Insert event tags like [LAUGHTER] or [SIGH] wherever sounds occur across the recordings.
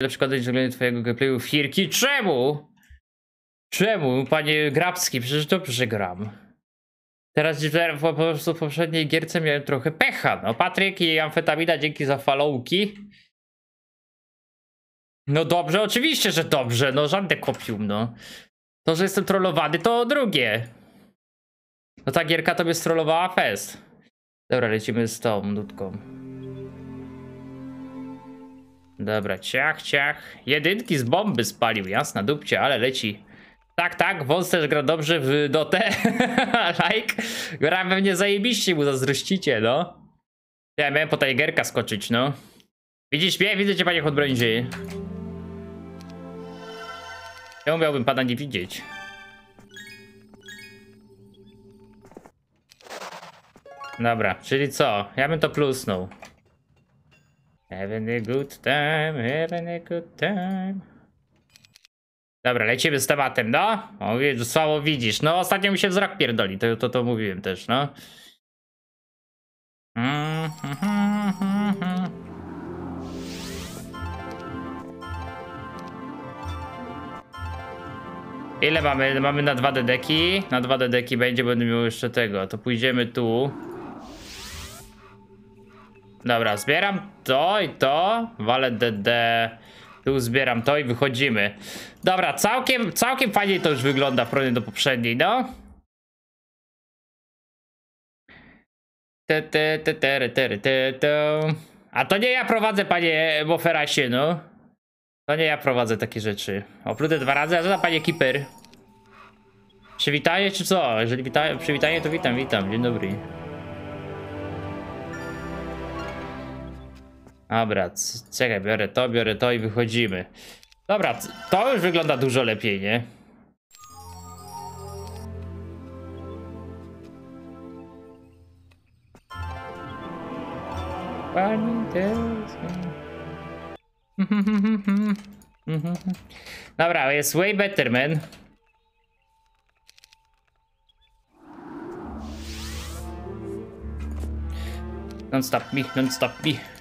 Tyle przykładów żeglenia twojego gameplayu Firki. Czemu? Czemu, panie Grabski? Przecież dobrze gram. Teraz po, prostu w poprzedniej gierce miałem trochę pecha. No, Patryk i amfetamina, dzięki za followki. No dobrze, oczywiście, że dobrze. No, żadne kopium, no. To, że jestem trollowany, to drugie. No ta gierka to mnie strollowała fest. Dobra, lecimy z tą nutką. Dobra, ciach, ciach. Jedynki z bomby spalił, jasna dupcie, ale leci. Tak, tak, Wąs też gra dobrze w Dotę. [LAUGHS] like. Gra pewnie zajebiście, mu zazdrościcie, no. Ja miałem po Tigerka skoczyć, no. Widzisz mnie? Widzę cię, panie Hotbrązie. Ja miałbym pana nie widzieć. Dobra, czyli co? Ja bym to plusnął. Having a good time, having a good time. Dobra, lecimy z tematem, no? O, słabo widzisz. No, ostatnio mi się wzrok pierdoli, to, to, to mówiłem też, no. Ile mamy? Mamy na dwa dedeki. Na dwa dedeki będzie, będę miał jeszcze tego. To pójdziemy tu. Dobra, zbieram to i to. Walę DD. Tu zbieram to i wychodzimy. Dobra, całkiem, całkiem fajnie to już wygląda w porównaniu do poprzedniej, no. Te, te, te, te, te, te, te. A to nie ja prowadzę, panie Boferasie, no. To nie ja prowadzę takie rzeczy. Opludę dwa razy, a tam panie Kiper? Przywitanie czy co? Jeżeli wita przywitanie, to witam, witam. Dzień dobry. Dobra, czekaj, biorę to, biorę to i wychodzimy. Dobra, to już wygląda dużo lepiej, nie? [LAUGHS] Dobra, jest way better, man. Non stop me, non stop me.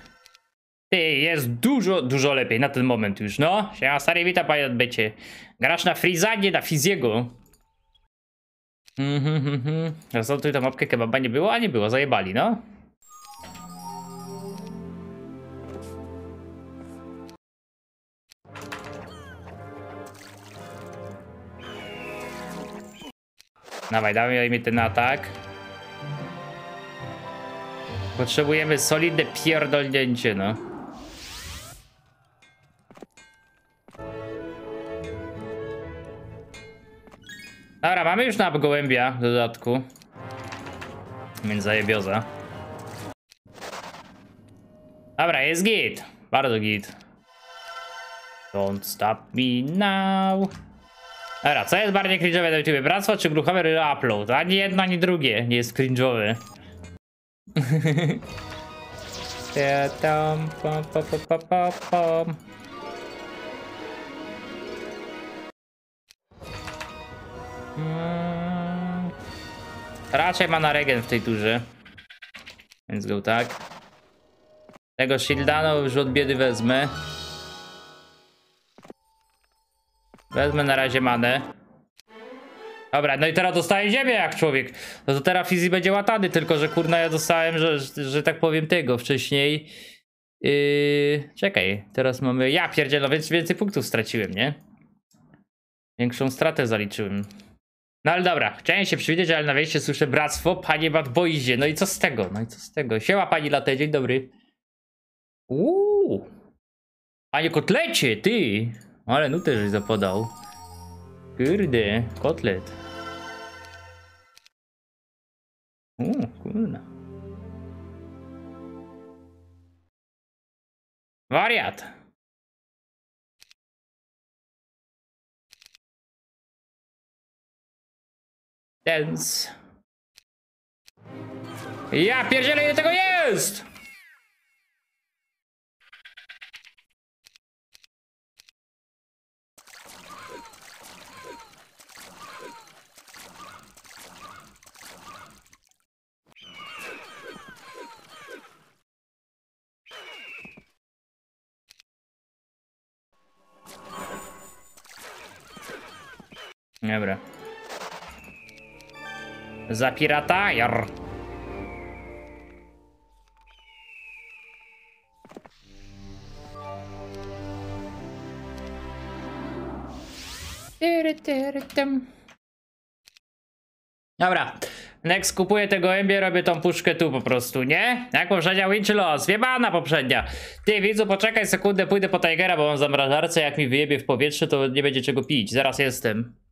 Ty, jest dużo, dużo lepiej na ten moment już, no. Siema, stary, witam panie odbycie. Grasz na Freeza, nie na Fiziego. Mhm, mhm, mhm. Zresztą tu tam mapkę kebaba nie było, a nie było, zajebali, no. Dawaj, dawaj mi ten atak. Potrzebujemy solidne pierdolnięcie, no. Dobra, mamy już na gołębia w dodatku. Więc zajebioza. Dobra, jest git. Bardzo git. Don't stop me now. Dobra, co jest bardziej cringe'owe na YouTube? Bractwo czy gruchowy upload? Ani jedno, ani drugie nie jest cringe'owy. ja [LAUGHS] tam, pom, pom, pom, pom, pom. Hmm. Raczej ma na regen w tej turze. Więc go tak. Tego Shieldano już od biedy wezmę. Wezmę na razie manę. Dobra, no i teraz dostaję ziemię jak człowiek. No to teraz Fizi będzie łatany, tylko że kurna ja dostałem, że, że, że tak powiem tego wcześniej. Yy, czekaj, teraz mamy... Ja pierdzielę, no więc więcej punktów straciłem, nie? Większą stratę zaliczyłem. No ale dobra, chciałem się przywidzieć, ale na wejście słyszę bractwo, panie Badboizie. No i co z tego? No i co z tego? Siema pani latę, dzień dobry. Uuu. Panie kotlecie, ty. Ale no też zapodał. Kurde, kotlet. Uuu, kurna. Wariat. Dance. Ja pierdzielę, ile tego jest! Dobra. Za pirata? Jar. Dobra. Next kupuję tego gołębie, robię tą puszkę tu po prostu, nie? Jak poprzednia win czy los? Wiebana poprzednia. Ty widzu, poczekaj sekundę, pójdę po Tigera, bo mam zamrażarce, jak mi wyjebie w powietrze, to nie będzie czego pić. Zaraz jestem.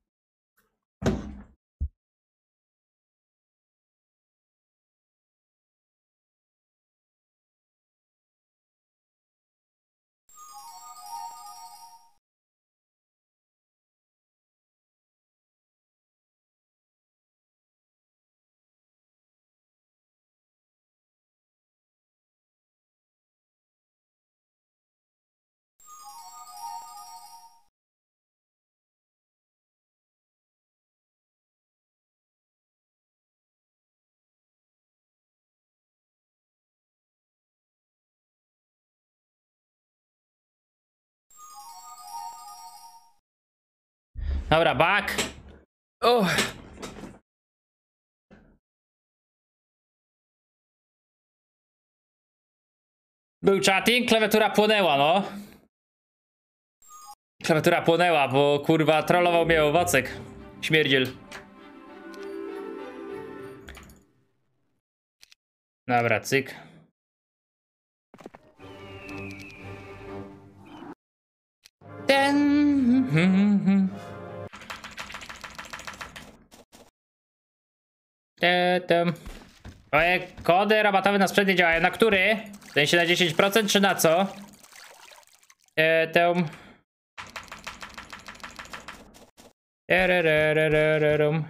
Dobra, back. Uff. Był chatting, klawiatura płonęła, no. Klawiatura płonęła, bo kurwa trollował mnie owocek. Śmierdziel. Dobra, cyk. Ten. Te, te. Oje, kody rabatowe na sprzęt nie działają. Na który? Ten się na 10% czy na co? E, tę. Terererererum.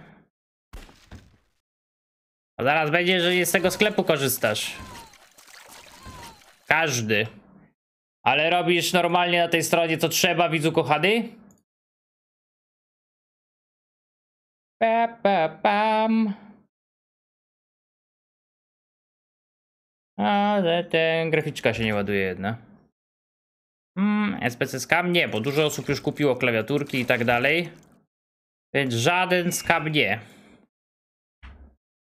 A zaraz będzie, że z tego sklepu korzystasz. Każdy. Ale robisz normalnie na tej stronie, co trzeba, widzu kochany? Pa, pa, pam. Ale ten graficzka się nie ładuje jedna. Mm, SPC skam nie, bo dużo osób już kupiło klawiaturki i tak dalej. Więc żaden skam nie.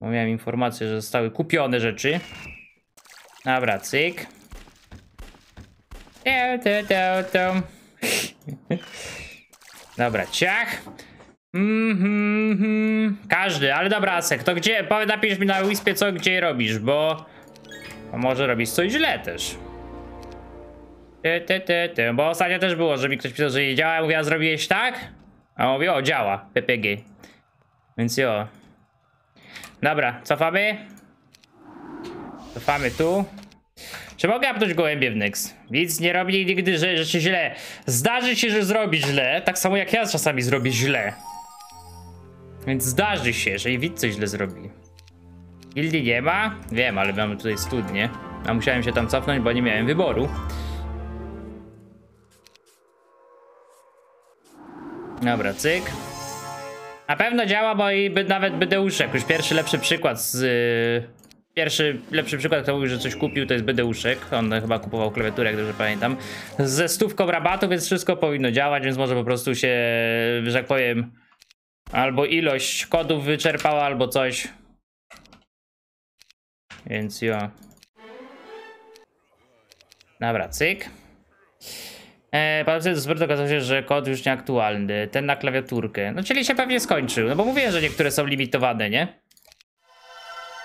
Bo miałem informację, że zostały kupione rzeczy. Dobra, cyk. [LAUGHS] Dobra, ciach. Mhm, mhm. Każdy, ale dobra, Asek, to gdzie, powiedz, napisz mi na Wispie, co gdzie robisz, bo... bo może robisz coś źle też. Ty, ty, ty, ty. Bo ostatnio też było, że mi ktoś pisał, że nie działa, ja mówię, a zrobiłeś tak? A on mówi, o, działa, PPG. Więc jo. Dobra, cofamy. Cofamy tu. Czy mogę apnąć gołębie w Nyx? Widz nie robi nigdy że- rzeczy źle. Zdarzy się, że zrobi źle, tak samo jak ja czasami zrobię źle. Więc zdarzy się, że i widz coś źle zrobi. Gildii nie ma? Wiem, ale mamy tutaj studnię. A musiałem się tam cofnąć, bo nie miałem wyboru. Dobra, cyk. Na pewno działa, bo i by, nawet Bydeuszek, już pierwszy lepszy przykład z... y, Pierwszy lepszy przykład, kto mówił, że coś kupił, to jest Bydeuszek. On chyba kupował klawiaturę, jak dobrze pamiętam. Ze stówką rabatu, więc wszystko powinno działać, więc może po prostu się, że tak powiem, albo ilość kodów wyczerpała, albo coś. Więc jo. Dobra, cyk. E, Patrzę do sportu okazało się, że kod już nieaktualny. Ten na klawiaturkę. No czyli się pewnie skończył. No bo mówiłem, że niektóre są limitowane, nie?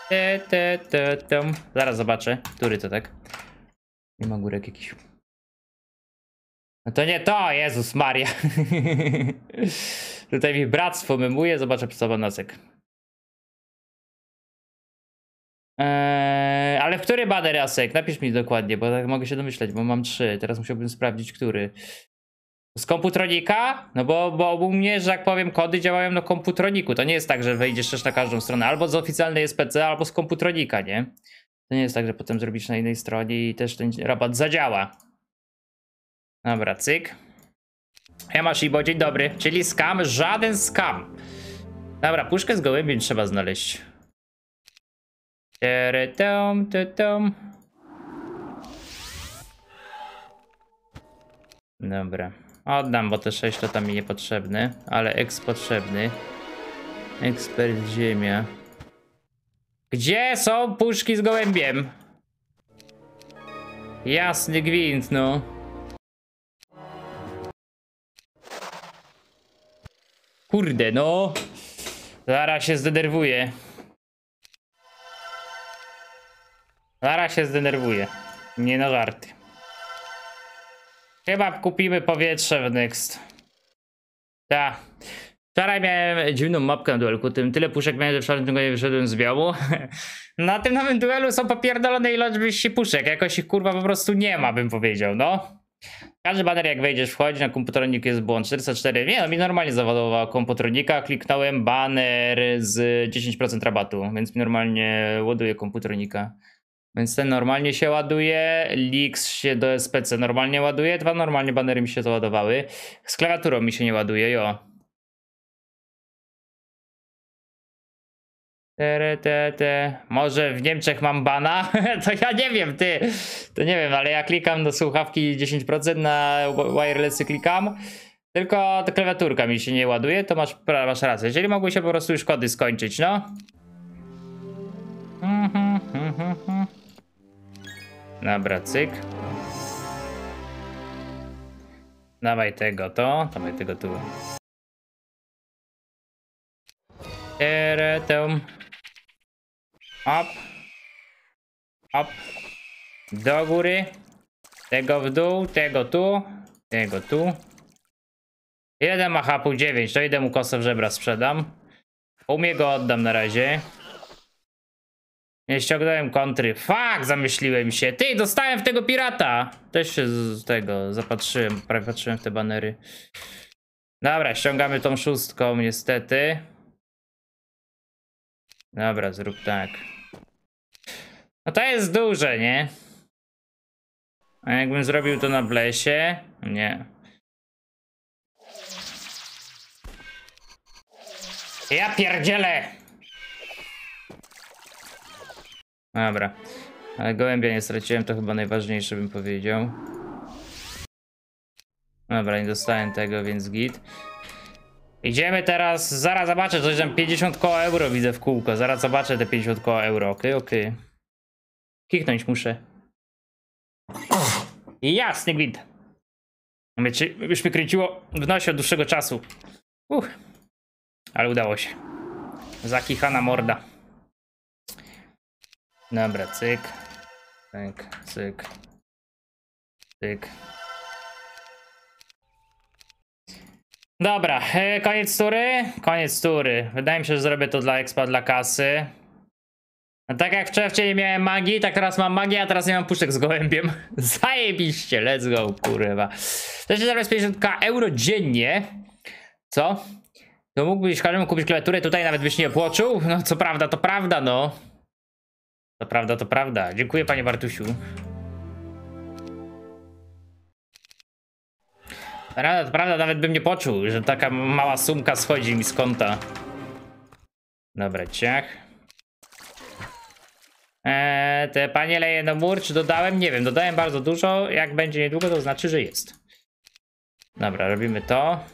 Te, te, te, tem. Zaraz zobaczę, który to tak. Nie ma górek jakiś. No to nie to, Jezus Maria. [LAUGHS] Tutaj mi bractwo mymuje, zobaczę sobą nosek. Eee, ale w który baner Jasek? Napisz mi dokładnie, bo tak mogę się domyśleć, bo mam trzy. Teraz musiałbym sprawdzić, który. Z komputronika? No bo, bo u mnie, że jak powiem, kody działają na komputroniku. To nie jest tak, że wejdziesz też na każdą stronę. Albo z oficjalnej SPC, albo z komputronika, nie? To nie jest tak, że potem zrobisz na innej stronie i też ten rabat zadziała. Dobra, cyk. Ja masz Ibo, dzień dobry. Czyli skam, żaden skam. Dobra, puszkę z gołębiem trzeba znaleźć. Teretom, tetom. Dobra. Oddam, bo te 6 to tam mi niepotrzebny, ale eks potrzebny. Ekspert ziemia. Gdzie są puszki z gołębiem? Jasny gwint, no. Kurde, no. Zaraz się zdenerwuję. Zaraz się zdenerwuję. Nie na żarty. Chyba kupimy powietrze w Next. Tak. Wczoraj miałem dziwną mapkę na duelku, tym tyle puszek miałem, że wczoraj tylko nie wyszedłem z biału. [LAUGHS] Na tym nowym duelu są popierdolone ilości puszek, jakoś ich kurwa po prostu nie ma, bym powiedział, no. Każdy baner jak wejdziesz, wchodzi na komputronik jest błąd 404. Nie no, mi normalnie zawodował komputronika, kliknąłem baner z 10% rabatu, więc mi normalnie ładuje komputronika. Więc ten normalnie się ładuje, Lix się do SPC normalnie ładuje, dwa normalnie banery mi się załadowały. Z klawiaturą mi się nie ładuje, jo. Tere, te, te. Może w Niemczech mam bana? [LAUGHS] to ja nie wiem, ty. To nie wiem, ale ja klikam do słuchawki 10%, na wirelessy klikam. Tylko ta klawiaturka mi się nie ładuje, to masz, masz rację. Jeżeli mogły się po prostu już kody skończyć, no. Mhm, mhm, mhm. Dobra, cyk. Dawaj tego to, dawaj tego tu. Teretum. Hop. Hop. Do góry. Tego w dół, tego tu, tego tu. Jeden ma hapu 9, to idę mu kosę w żebra sprzedam. Umie go oddam na razie. Nie ściągnąłem kontry. Fuck, zamyśliłem się. Ty, dostałem w tego pirata. Też się z tego zapatrzyłem, prawie patrzyłem w te banery. Dobra, ściągamy tą szóstką niestety. Dobra, zrób tak. No to jest duże, nie? A jakbym zrobił to na blesie? Nie. Ja pierdzielę! Dobra. Ale gołębia nie straciłem, to chyba najważniejsze bym powiedział. Dobra, nie dostałem tego, więc git. Idziemy teraz, zaraz zobaczę, coś tam 50 koła euro widzę w kółko. Zaraz zobaczę te 50 koła euro, okej, okej. Kichnąć muszę. Jasny gwint. Już mi kręciło w nosie od dłuższego czasu. Uch. Ale udało się. Zakichana morda. Dobra, cyk. Cyk, cyk. Cyk. Dobra, e, koniec tury? Koniec tury. Wydaje mi się, że zrobię to dla expa, dla kasy. A tak jak wcześniej nie miałem magii, tak teraz mam magię, a teraz nie mam puszek z gołębiem. [LAUGHS] Zajebiście, let's go, kurwa. To się zaraz 50 euro dziennie. Co? To mógłbyś każdemu kupić klawiaturę, tutaj nawet byś nie płoczuł? No co prawda, to prawda, no. To prawda, to prawda. Dziękuję panie Bartusiu. Prawda, to prawda, nawet bym nie poczuł, że taka mała sumka schodzi mi z konta. Dobra, ciach. Eee, te panie leje mur, czy dodałem? Nie wiem, dodałem bardzo dużo. Jak będzie niedługo, to znaczy, że jest. Dobra, robimy to.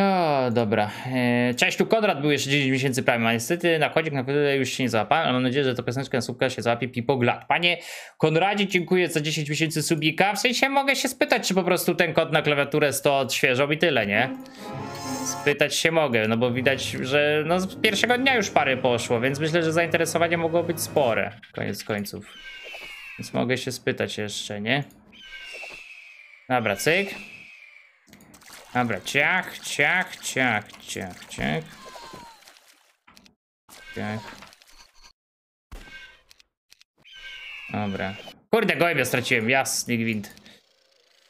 O, dobra. Eee, Cześć, tu Konrad był jeszcze 10 miesięcy prawie, a niestety na kodzik na tyle już się nie załapałem, ale mam nadzieję, że to pioseneczka na słupka się załapie Pipoglat. Panie Konradzie, dziękuję za 10 miesięcy subika. W sensie mogę się spytać, czy po prostu ten kod na klawiaturę 100 odświeżą i tyle, nie? Spytać się mogę, no bo widać, że no z pierwszego dnia już pary poszło, więc myślę, że zainteresowanie mogło być spore. Koniec końców. Więc mogę się spytać jeszcze, nie? Dobra, cyk. Dobra, ciach, ciach, ciach, ciach, ciach. Ciach. Dobra. Kurde, gołębia straciłem, jasny gwint.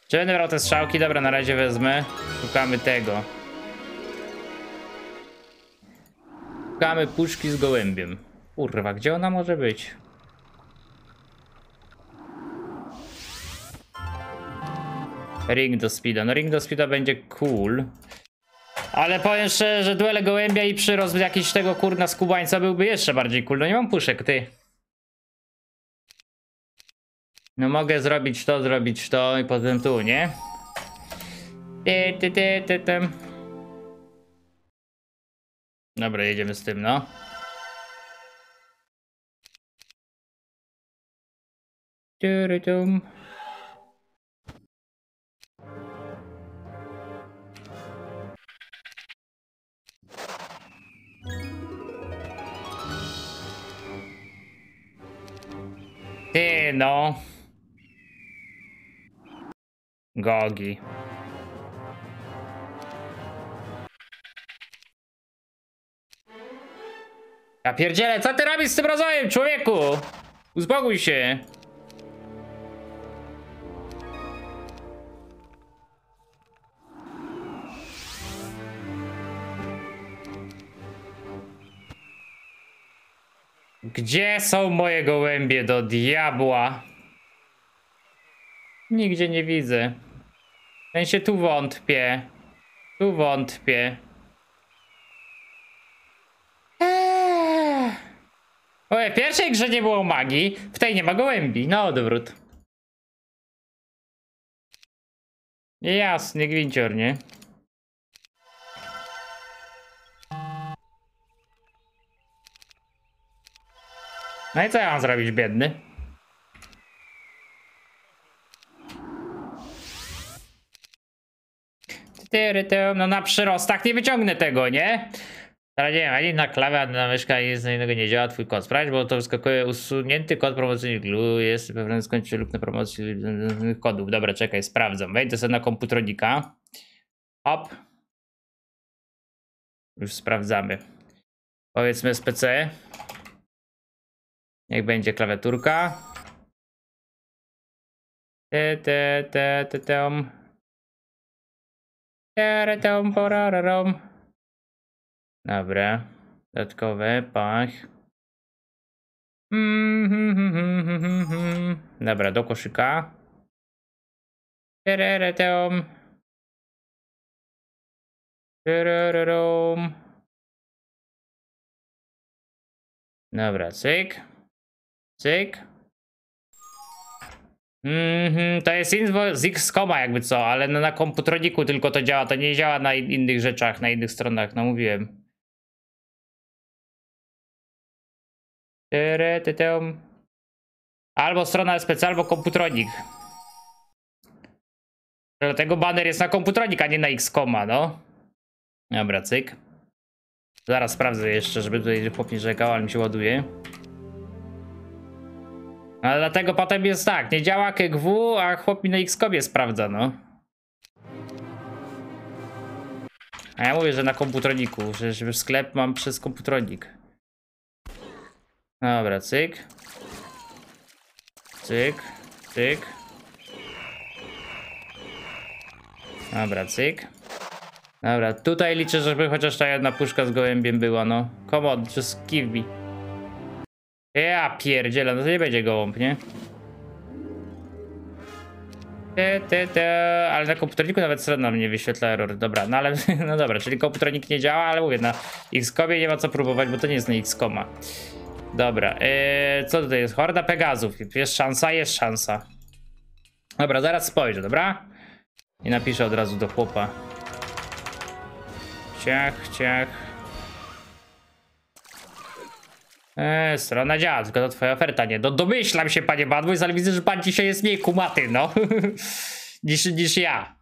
Czy będę brał te strzałki? Dobra, na razie wezmę. Szukamy tego. Szukamy puszki z gołębiem. Kurwa, gdzie ona może być? Ring do speeda. No ring do speeda będzie cool. Ale powiem szczerze, że duele gołębia i przyrost jakiś tego kurna skubańca byłby jeszcze bardziej cool. No nie mam puszek, ty. No mogę zrobić to, zrobić to i potem tu, nie? Ty, ty, ty, ty, ty. Dobra, jedziemy z tym, no. Turutum. No. Gogi. Ja pierdzielę, co ty robisz z tym rozwojem, człowieku? Uspokój się. Gdzie są moje gołębie do diabła? Nigdzie nie widzę. W sensie tu wątpię. Tu wątpię. Eee. Oj, w pierwszej grze nie było magii, w tej nie ma gołębi. Na odwrót. Jasny gwincior, nie? No i co ja mam zrobić, biedny? No na przyrostach nie wyciągnę tego, nie? Wiem, ani na klawę, ani na myszka, ani nic innego nie działa twój kod. Sprawdź, bo to wyskakuje usunięty kod promocyjny Glue. Jest pewien skończy lub na promocji kodów. Dobra, czekaj, sprawdzam. Wejdę sobie na komputronika. Hop. Już sprawdzamy. Powiedzmy SPC. Niech będzie klawiaturka. Te, te, te, te, tem. Tere, tem, porararom. Dobra. Dodatkowe, pach. Mm, hmm, hmm, hmm. Dobra, do koszyka. Terere, tem. Terererom. Dobra, cyk. Cyk. Mhm, to jest info z X-Koma jakby co, ale na komputroniku tylko to działa, to nie działa na in- innych rzeczach, na innych stronach, no mówiłem. Albo strona SPC, albo komputronik. Dlatego banner jest na komputronik, a nie na X-Koma, no. Dobra, cyk. Zaraz sprawdzę jeszcze, żeby tutaj chłop nie rzekał, ale mi się ładuje. Ale dlatego potem jest tak, nie działa KGW, a chłop mi na X-Komie sprawdza, no. A ja mówię, że na komputroniku, że sklep mam przez komputronik. Dobra, cyk. Cyk, cyk. Dobra, cyk. Dobra, tutaj liczę, żeby chociaż ta jedna puszka z gołębiem była, no. Come on, just give me. Ja pierdzielę, no to nie będzie gołąb, nie? Te, te, te, ale na komputerniku nawet strona mnie wyświetla error. Dobra, no ale, [LAUGHS] no dobra, czyli komputernik nie działa, ale mówię, na X-Comie nie ma co próbować, bo to nie jest na X-Coma. Dobra, yy, co tutaj jest? Horda Pegazów. Jest szansa? Jest szansa. Dobra, zaraz spojrzę, dobra? I napiszę od razu do chłopa. Ciach, ciach. Eee, strona działa, tylko to twoja oferta, nie? No domyślam się, panie Badwojs, ale widzę, że pan dzisiaj jest mniej kumaty, no. [LAUGHS] niż, niż ja.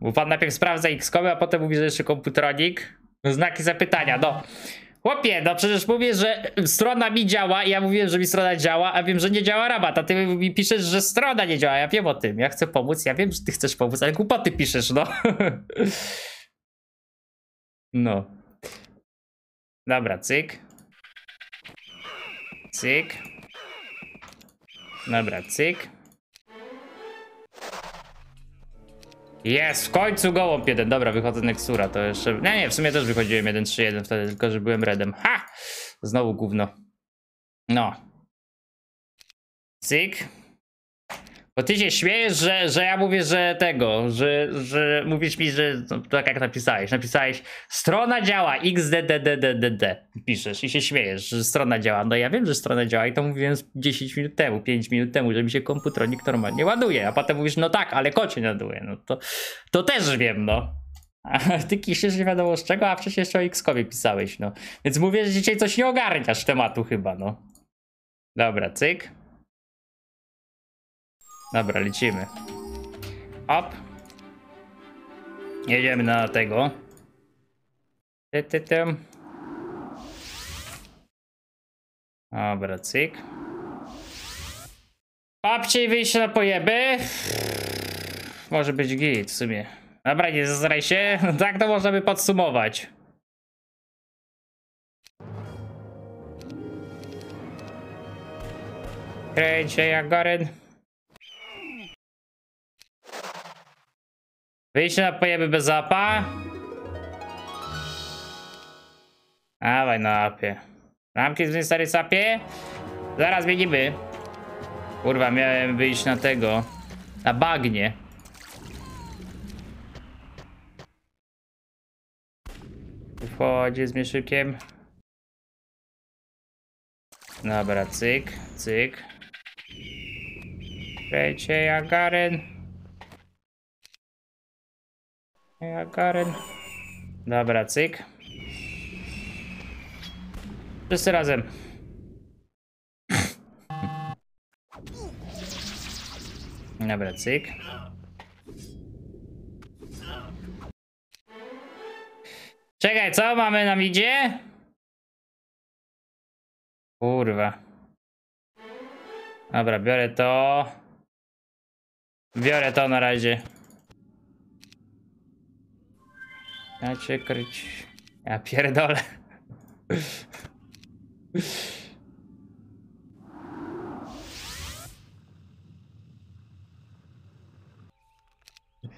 Bo pan najpierw sprawdza x a potem mówi, że jeszcze komputeronik. Znaki zapytania, no. Chłopie, no przecież mówię, że strona mi działa ja mówię, że mi strona działa, a wiem, że nie działa rabat, a ty mi piszesz, że strona nie działa, ja wiem o tym, ja chcę pomóc, ja wiem, że ty chcesz pomóc, ale głupoty piszesz, no. [LAUGHS] No. Dobra, cyk. Cyk. Dobra, cyk. Jest, w końcu gołąb jeden. Dobra, wychodzę Nexura, to jeszcze... Nie, nie, w sumie też wychodziłem 1-3-1 wtedy, tylko że byłem redem. Ha! Znowu gówno. No. Cyk. Bo ty się śmiejesz, że, że ja mówię, że tego, że, że mówisz mi, że no, tak jak napisałeś, napisałeś strona działa xdddddd piszesz i się śmiejesz, że strona działa. No ja wiem, że strona działa i to mówiłem z 10 minut temu, 5 minut temu, że mi się komputronik normalnie ładuje, a potem mówisz, no tak, ale kocie ładuje, no to, to też wiem, no. A ty kiszesz nie wiadomo z czego, a wcześniej jeszcze o X-kowie pisałeś, no. Więc mówię, że dzisiaj coś nie ogarniasz tematu chyba, no. Dobra, cyk. Dobra, lecimy. Op. Jedziemy na tego. Ty, ty, ty. Dobra, cyk. Babcie i wyjść na pojeby. Może być git w sumie. Dobra, nie zazraj się. [LAUGHS] Tak to można by podsumować. Kręcie jak Garen. Wyjście na pojeby bez apa. Dawaj na apie. Ramki z stary sapie? Zaraz biegniemy. Kurwa, miałem wyjść na tego. Na bagnie. Wchodzi z mieszykiem. Dobra, cyk, cyk. Kręcie jak Jak Garen. Dobra, cyk. Wszyscy razem. Dobra, cyk. Czekaj, co mamy nam idzie? Kurwa. Dobra, biorę to. Biorę to na razie. Ja cię kryć. Ja pierdolę.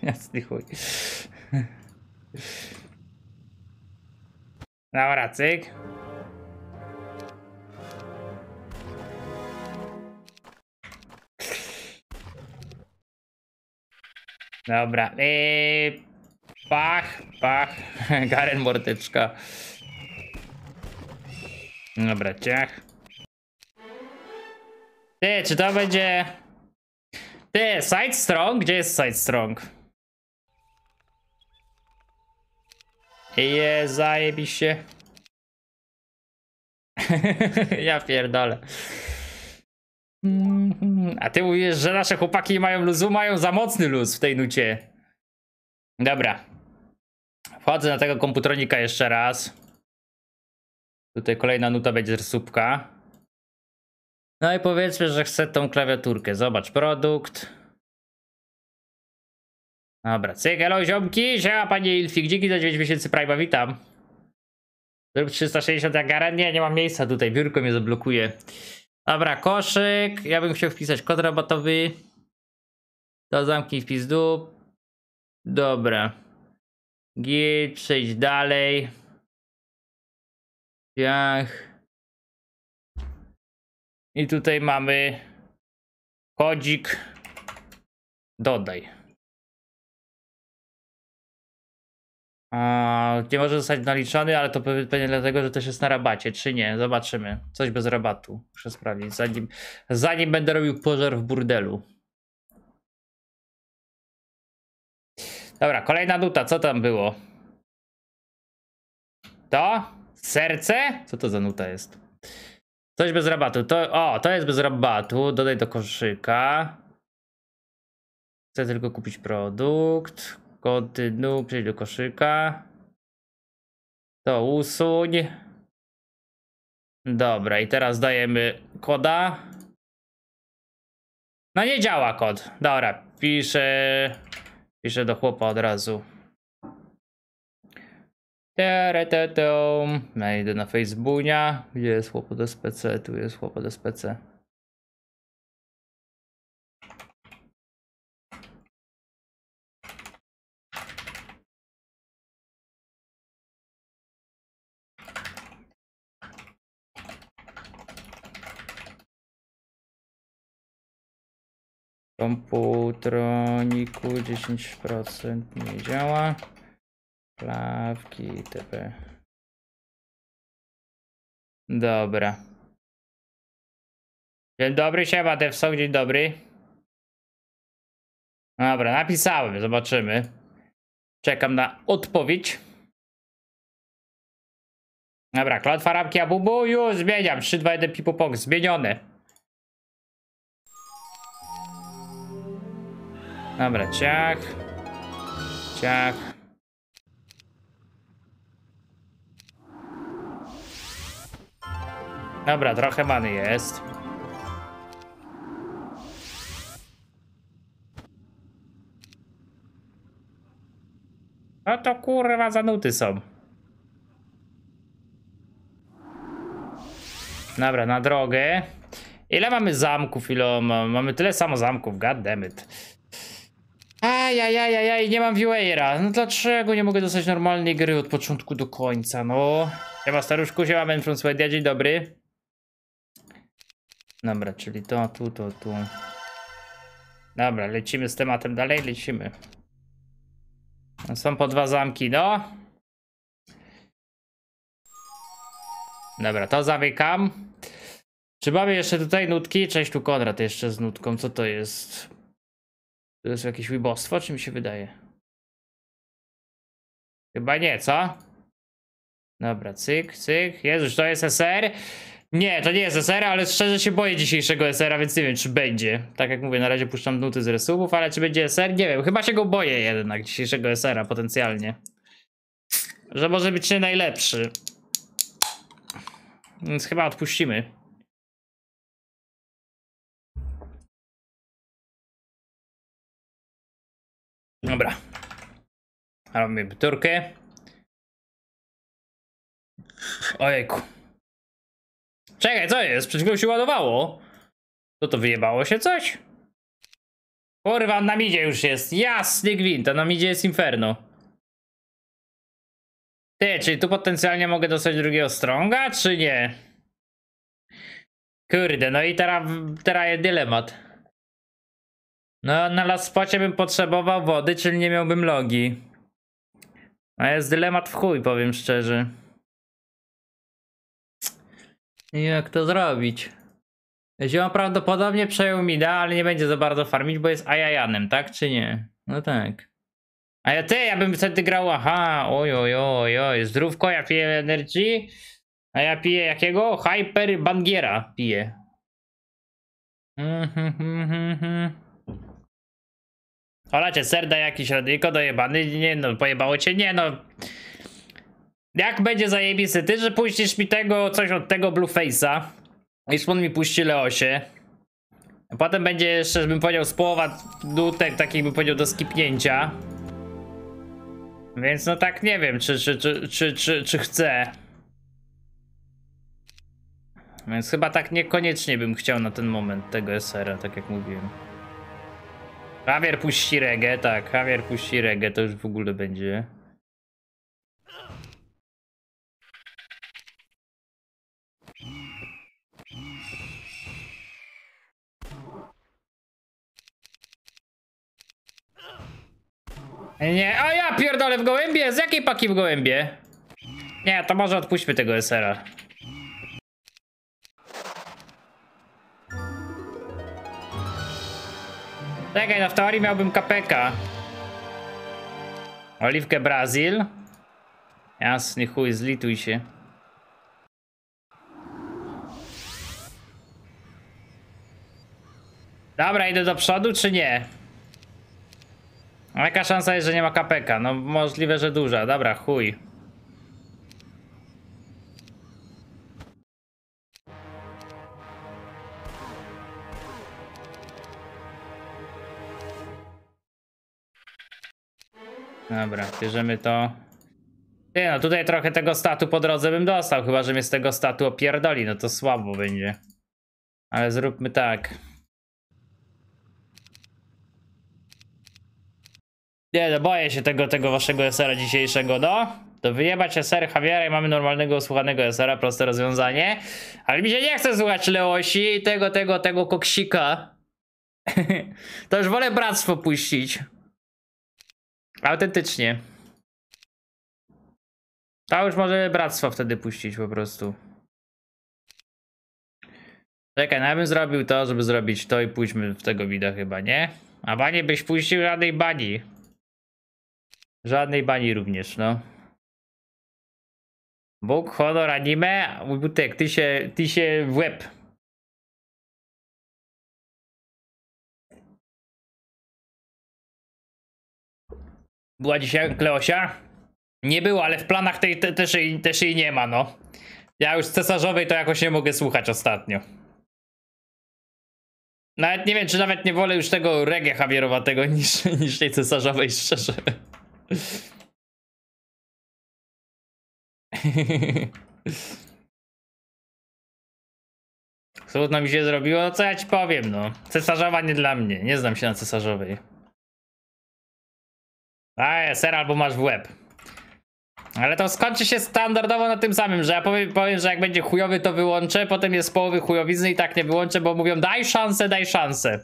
Jasny chuj. Dobra, cyk. Dobra. Eee, pach, pach. [LAUGHS] Garen mordeczka. Dobra, ciach. Ty, czy to będzie... Ty, side strong? Gdzie jest side strong? Je, zajebiście. [LAUGHS] ja pierdolę. A ty mówisz, że nasze chłopaki mają luzu, mają za mocny luz w tej nucie. Dobra. Wchodzę na tego komputronika jeszcze raz. Tutaj kolejna nuta będzie z słupka. No i powiedzmy, że chcę tą klawiaturkę. Zobacz, produkt. Dobra, cyk, hello ziomki, siema panie Ilfik, dzięki za 9 miesięcy Prime'a, witam. Zrób 360 jak garan, nie, nie mam miejsca tutaj, biurko mnie zablokuje. Dobra, koszyk, ja bym chciał wpisać kod rabatowy. To zamknij w pizdu. Dobra. Git, przejdź dalej. Jak. I tutaj mamy kodzik. Dodaj. A, nie może zostać naliczony, ale to pe- pewnie dlatego, że też jest na rabacie, czy nie? Zobaczymy. Coś bez rabatu. Muszę sprawdzić, zanim, zanim będę robił pożar w burdelu. Dobra, kolejna nuta. Co tam było? To? Serce? Co to za nuta jest? Coś bez rabatu. To, o, to jest bez rabatu. Dodaj do koszyka. Chcę tylko kupić produkt. Kontynuuj, przejdź do koszyka. To usuń. Dobra, i teraz dajemy koda. No nie działa kod. Dobra, piszę. Piszę do chłopa od razu. Teretetum. Ja idę na Facebooka. Gdzie jest chłop od SPC? Tu jest chłop od SPC. Komputroniku 10% nie działa. Plawki itp. Dobra. Dzień dobry, siema Devsok, dzień dobry. Dobra, napisałem, zobaczymy. Czekam na odpowiedź. Dobra, klątwa ramki Abubu, już zmieniam. 3, 2, 1, pipopok, zmienione. Dobra, ciach. Ciach. Dobra, trochę many jest. No to kurwa zanuty są. Dobra, na drogę. Ile mamy zamków? Ile ma- mamy tyle samo zamków, goddammit. Ajajajajaj, nie mam viewera. No dlaczego nie mogę dostać normalnej gry od początku do końca, no? Siema staruszku, siema Ben from Swedia, dzień dobry. Dobra, czyli to, tu, to, tu. Dobra, lecimy z tematem dalej, lecimy. Są po dwa zamki, no. Dobra, to zamykam. Czy mamy jeszcze tutaj nutki? Cześć, tu Konrad jeszcze z nutką. Co to jest? To jest jakieś łybostwo, czy mi się wydaje? Chyba nie, co? Dobra, cyk, cyk. Jezus, to jest SR? Nie, to nie jest SR, ale szczerze się boję dzisiejszego SR-a, więc nie wiem, czy będzie. Tak jak mówię, na razie puszczam nuty z resumów, ale czy będzie SR? Nie wiem, chyba się go boję jednak, dzisiejszego SR-a potencjalnie. Że może być nie najlepszy. Więc chyba odpuścimy. Dobra. Robimy turkę. Ojejku. Czekaj, co jest? Przed chwilą się ładowało. To to wyjebało się coś? Kurwa, na midzie już jest. Jasny gwint, a na midzie jest Inferno. Ty, czyli tu potencjalnie mogę dostać drugiego stronga, czy nie? Kurde, no i teraz, teraz jest dylemat. No, na laspocie bym potrzebował wody, czyli nie miałbym logi. A jest dylemat w chuj, powiem szczerze. Jak to zrobić? Zioma prawdopodobnie przejął mida, ale nie będzie za bardzo farmić, bo jest Ajajanem, tak czy nie? No tak. A ja ty, ja bym wtedy grał, aha, oj, oj, oj, oj, zdrówko, ja piję Energy, a ja piję jakiego? Hyper Bangiera piję. Mhm, mhm, mhm. Olacie, serda jakiś radyjko dojebany, nie no, pojebało cię, nie no. Jak będzie zajebisty ty, że puścisz mi tego, coś od tego Blueface'a i Szpon mi puści Leosie. A potem będzie jeszcze, bym powiedział, z połowa nutek takich, bym powiedział, do skipnięcia. Więc no tak nie wiem, czy, czy, czy, czy, czy, czy chcę. Więc chyba tak niekoniecznie bym chciał na ten moment tego SR-a, tak jak mówiłem. Javier puści regę, tak, Javier puści regę, to już w ogóle będzie. Nie, a ja pierdolę w gołębie? Z jakiej paki w gołębie? Nie, to może odpuśćmy tego SR-a. Czekaj, no w teorii miałbym KPK. Oliwkę Brazil. Jasny chuj, zlituj się. Dobra, idę do przodu czy nie? Jaka szansa jest, że nie ma KPK? No możliwe, że duża. Dobra, chuj. Dobra, bierzemy to. Nie no, tutaj trochę tego statu po drodze bym dostał, chyba że mnie z tego statu opierdoli, no to słabo będzie. Ale zróbmy tak. Nie no, boję się tego, tego waszego SR-a dzisiejszego, no. To wyjebać SR Javiera i mamy normalnego, słuchanego SR-a, proste rozwiązanie. Ale mi się nie chce słuchać Leosi i tego, tego, tego koksika. [LAUGHS] to już wolę bractwo puścić. Autentycznie. To już może bractwo wtedy puścić po prostu. Czekaj, no ja bym zrobił to, żeby zrobić to i pójdźmy w tego wideo chyba, nie? A banie byś puścił żadnej bani. Żadnej bani również, no. Bóg, honor, anime, mój butek, ty się, ty się w łeb. Była dzisiaj Kleosia? Nie było, ale w planach tej te, też, jej, też jej nie ma, no. Ja już cesarzowej to jakoś nie mogę słuchać ostatnio. Nawet nie wiem, czy nawet nie wolę już tego reggae Javierowatego [LAUGHS] niż, niż tej cesarzowej, szczerze. [LAUGHS] Smutno mi się zrobiło, no co ja ci powiem, no. Cesarzowa nie dla mnie, nie znam się na cesarzowej. A, ser albo masz w łeb. Ale to skończy się standardowo na tym samym, że ja powiem, powiem, że jak będzie chujowy to wyłączę, potem jest połowy chujowizny i tak nie wyłączę, bo mówią daj szansę, daj szansę.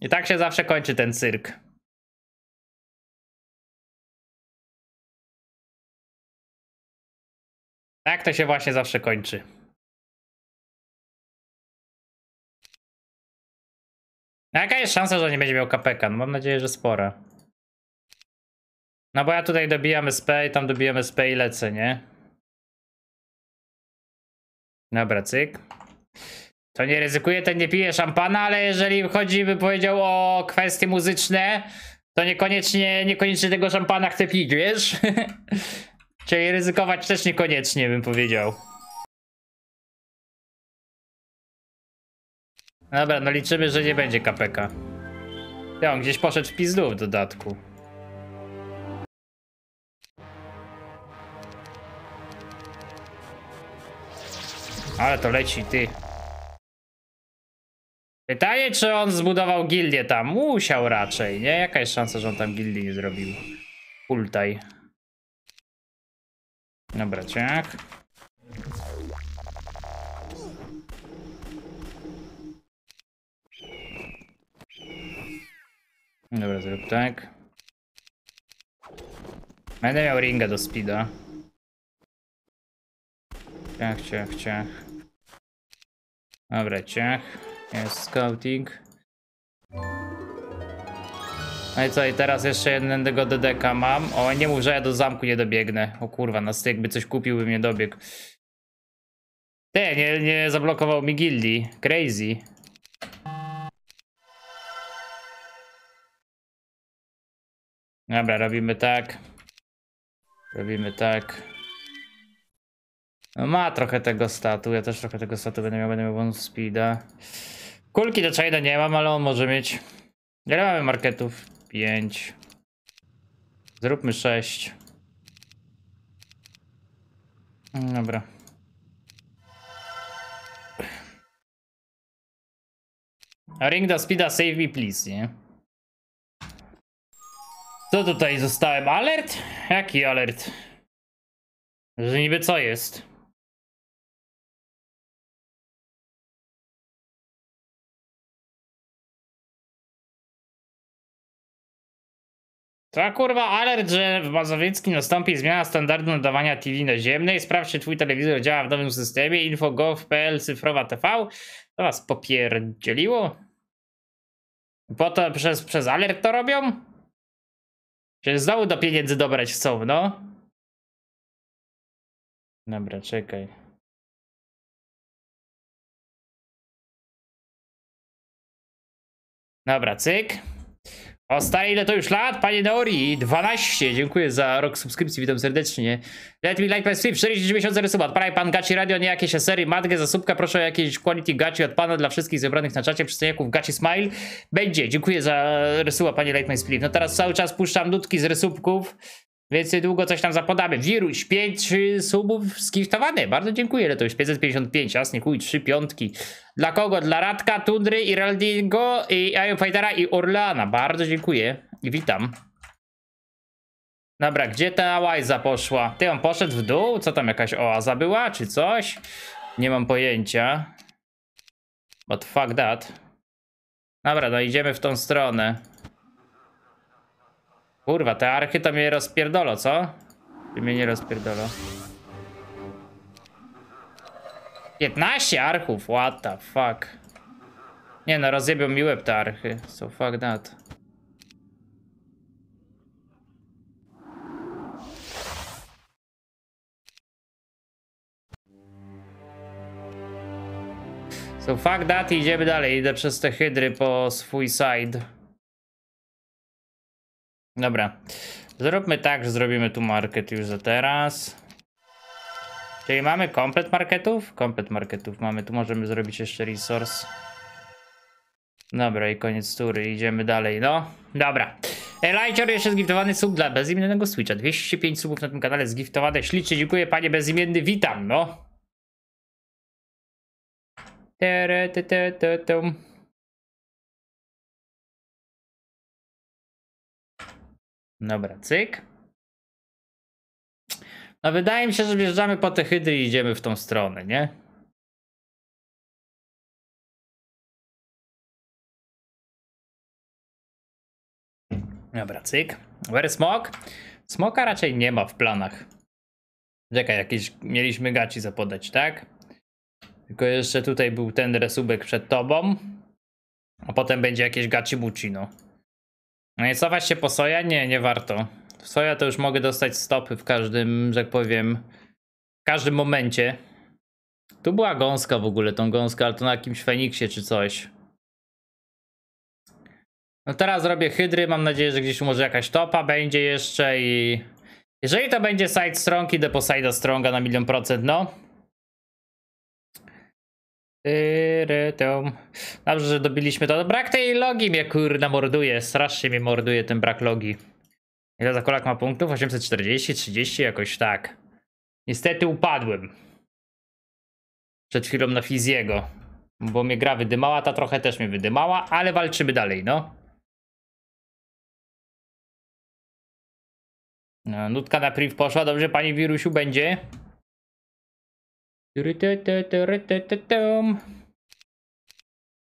I tak się zawsze kończy ten cyrk. Tak to się właśnie zawsze kończy. Jaka jest szansa, że nie będzie miał KPK? No mam nadzieję, że spora. No bo ja tutaj dobijam SP i tam dobijam SP i lecę, nie? Dobra, cyk. To nie ryzykuje, ten nie pije szampana, ale jeżeli chodzi, by powiedział o kwestie muzyczne, to niekoniecznie, niekoniecznie tego szampana chcę pić, wiesz? [LAUGHS] Czyli ryzykować też niekoniecznie, bym powiedział. Dobra, no liczymy, że nie będzie KPK. Ja, on gdzieś poszedł w pizdu w dodatku. Ale to leci, ty. Pytanie, czy on zbudował gildię tam? Musiał raczej, nie? Jaka jest szansa, że on tam gildii nie zrobił? Ultaj. Dobra, ciach. Dobra, zrób tak. Będę miał ringa do speeda. Ciach, ciach, ciach. Dobra, ciach. Jest scouting. No i co, i teraz jeszcze jednego DDK mam. O, nie mów, że ja do zamku nie dobiegnę. O kurwa, nas jakby coś kupił, bym nie dobiegł. Ty, nie, nie zablokował mi. Crazy. Dobra, robimy tak. Robimy tak. Ma trochę tego statu, ja też trochę tego statu będę miał, będę miał bonus speeda. Kulki do Chaina nie mam, ale on może mieć. Ile mamy marketów? 5. Zróbmy 6. Dobra. Ring do speeda, save me please, nie? Co tutaj zostałem? Alert? Jaki alert? Że niby co jest? To kurwa alert, że w Mazowieckim nastąpi zmiana standardu nadawania TV naziemnej. Sprawdź, czy twój telewizor działa w nowym systemie. Info.gov.pl cyfrowa TV. To was popierdzieliło? Po to przez, przez alert to robią? Czy znowu do pieniędzy dobrać chcą, no? Dobra, czekaj. Dobra, cyk. O stary, ile to już lat? Panie Neori, 12. Dziękuję za rok subskrypcji, witam serdecznie. Let me like my stream, 4090 za rysuba. Odpalaj pan Gaci Radio, nie jakieś serii. Matgę za subka, proszę o jakieś quality Gaci od pana dla wszystkich zebranych na czacie. Przystojniaków Gaci Smile. Będzie, dziękuję za rysuła, panie Like My Stream. No teraz cały czas puszczam nutki z rysubków. Więc niedługo coś tam zapadamy. Wiruś, 5 subów skiftowany. Bardzo dziękuję, ale to już 555, jasnie, chuj, 3 piątki. Dla kogo? Dla Radka, Tundry, Iraldingo, i Iron Fightera i Orleana. Bardzo dziękuję i witam. Dobra, gdzie ta łajza poszła? Ty, on poszedł w dół? Co tam, jakaś oaza była, czy coś? Nie mam pojęcia. But fuck that. Dobra, no idziemy w tą stronę. Kurwa, te archy to mnie rozpierdolo, co? Czy mnie nie rozpierdolo? 15 archów, what the fuck. Nie no, rozjebią mi łeb te archy, so fuck that. So fuck that idziemy dalej, idę przez te hydry po swój side. Dobra, zróbmy tak, że zrobimy tu market już za teraz. Czyli mamy komplet marketów? Komplet marketów mamy, tu możemy zrobić jeszcze resource. Dobra i koniec tury, idziemy dalej, no. Dobra. Elajcior jeszcze zgiftowany sub dla bezimiennego Switcha. 205 subów na tym kanale zgiftowane. Ślicznie dziękuję panie bezimienny, witam, no. Tere, te, te, te, tum. Dobra, cyk. No wydaje mi się, że wjeżdżamy po te hydry i idziemy w tą stronę, nie? Dobra, cyk. Where smok? Smoka raczej nie ma w planach. Czekaj, jakieś mieliśmy gaci zapodać, tak? Tylko jeszcze tutaj był ten resubek przed tobą. A potem będzie jakieś gaci buci, no. I cofać się po soja? Nie, nie warto. Soja to już mogę dostać stopy w każdym, że tak powiem, w każdym momencie. Tu była gąska w ogóle, tą gąskę, ale to na jakimś Feniksie czy coś. No teraz robię hydry, mam nadzieję, że gdzieś może jakaś topa będzie jeszcze i... Jeżeli to będzie side strong, idę po side stronga na milion procent, no. Dobrze, że dobiliśmy to. Brak tej logi mnie kurna morduje, strasznie mnie morduje ten brak logi. Ile za kolak ma punktów? 840, 30, jakoś tak. Niestety upadłem. Przed chwilą na Fiziego. Bo mnie gra wydymała, ta trochę też mnie wydymała, ale walczymy dalej, no. no nutka na priv poszła, dobrze pani wirusiu będzie.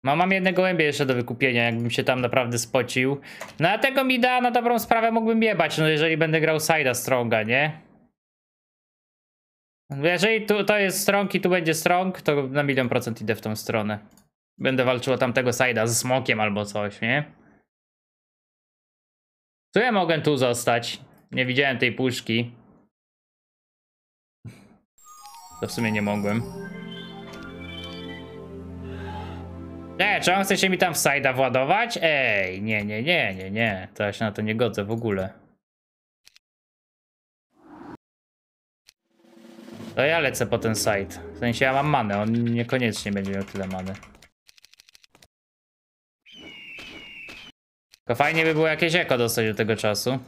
No mam jednego gołębie jeszcze do wykupienia, jakbym się tam naprawdę spocił. No a tego mi da na dobrą sprawę mógłbym jebać, no jeżeli będę grał Side'a Stronga, nie? Jeżeli tu, to jest strong i tu będzie strong, to na milion procent idę w tą stronę. Będę walczył o tamtego Side'a z smokiem albo coś, nie? Co ja mogę tu zostać? Nie widziałem tej puszki. To w sumie nie mogłem. Nie, czy on chce się mi tam w side'a władować? Ej, nie, nie, nie, nie, nie. To ja się na to nie godzę w ogóle. To ja lecę po ten side. W sensie ja mam manę, on niekoniecznie będzie miał tyle many. Tylko fajnie by było jakieś eko dostać do tego czasu.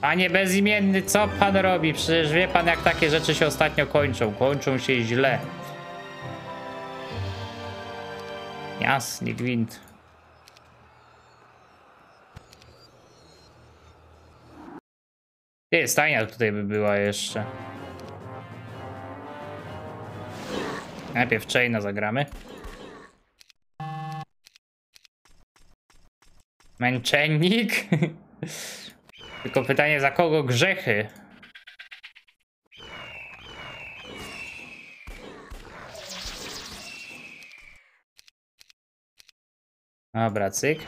Panie bezimienny, co pan robi? Przecież wie pan jak takie rzeczy się ostatnio kończą. Kończą się źle. Jasny gwint. Ty, stajnia tutaj by była jeszcze. Najpierw chaina zagramy. Męczennik? [LAUGHS] Tylko pytanie, za kogo grzechy? Dobra, cyk.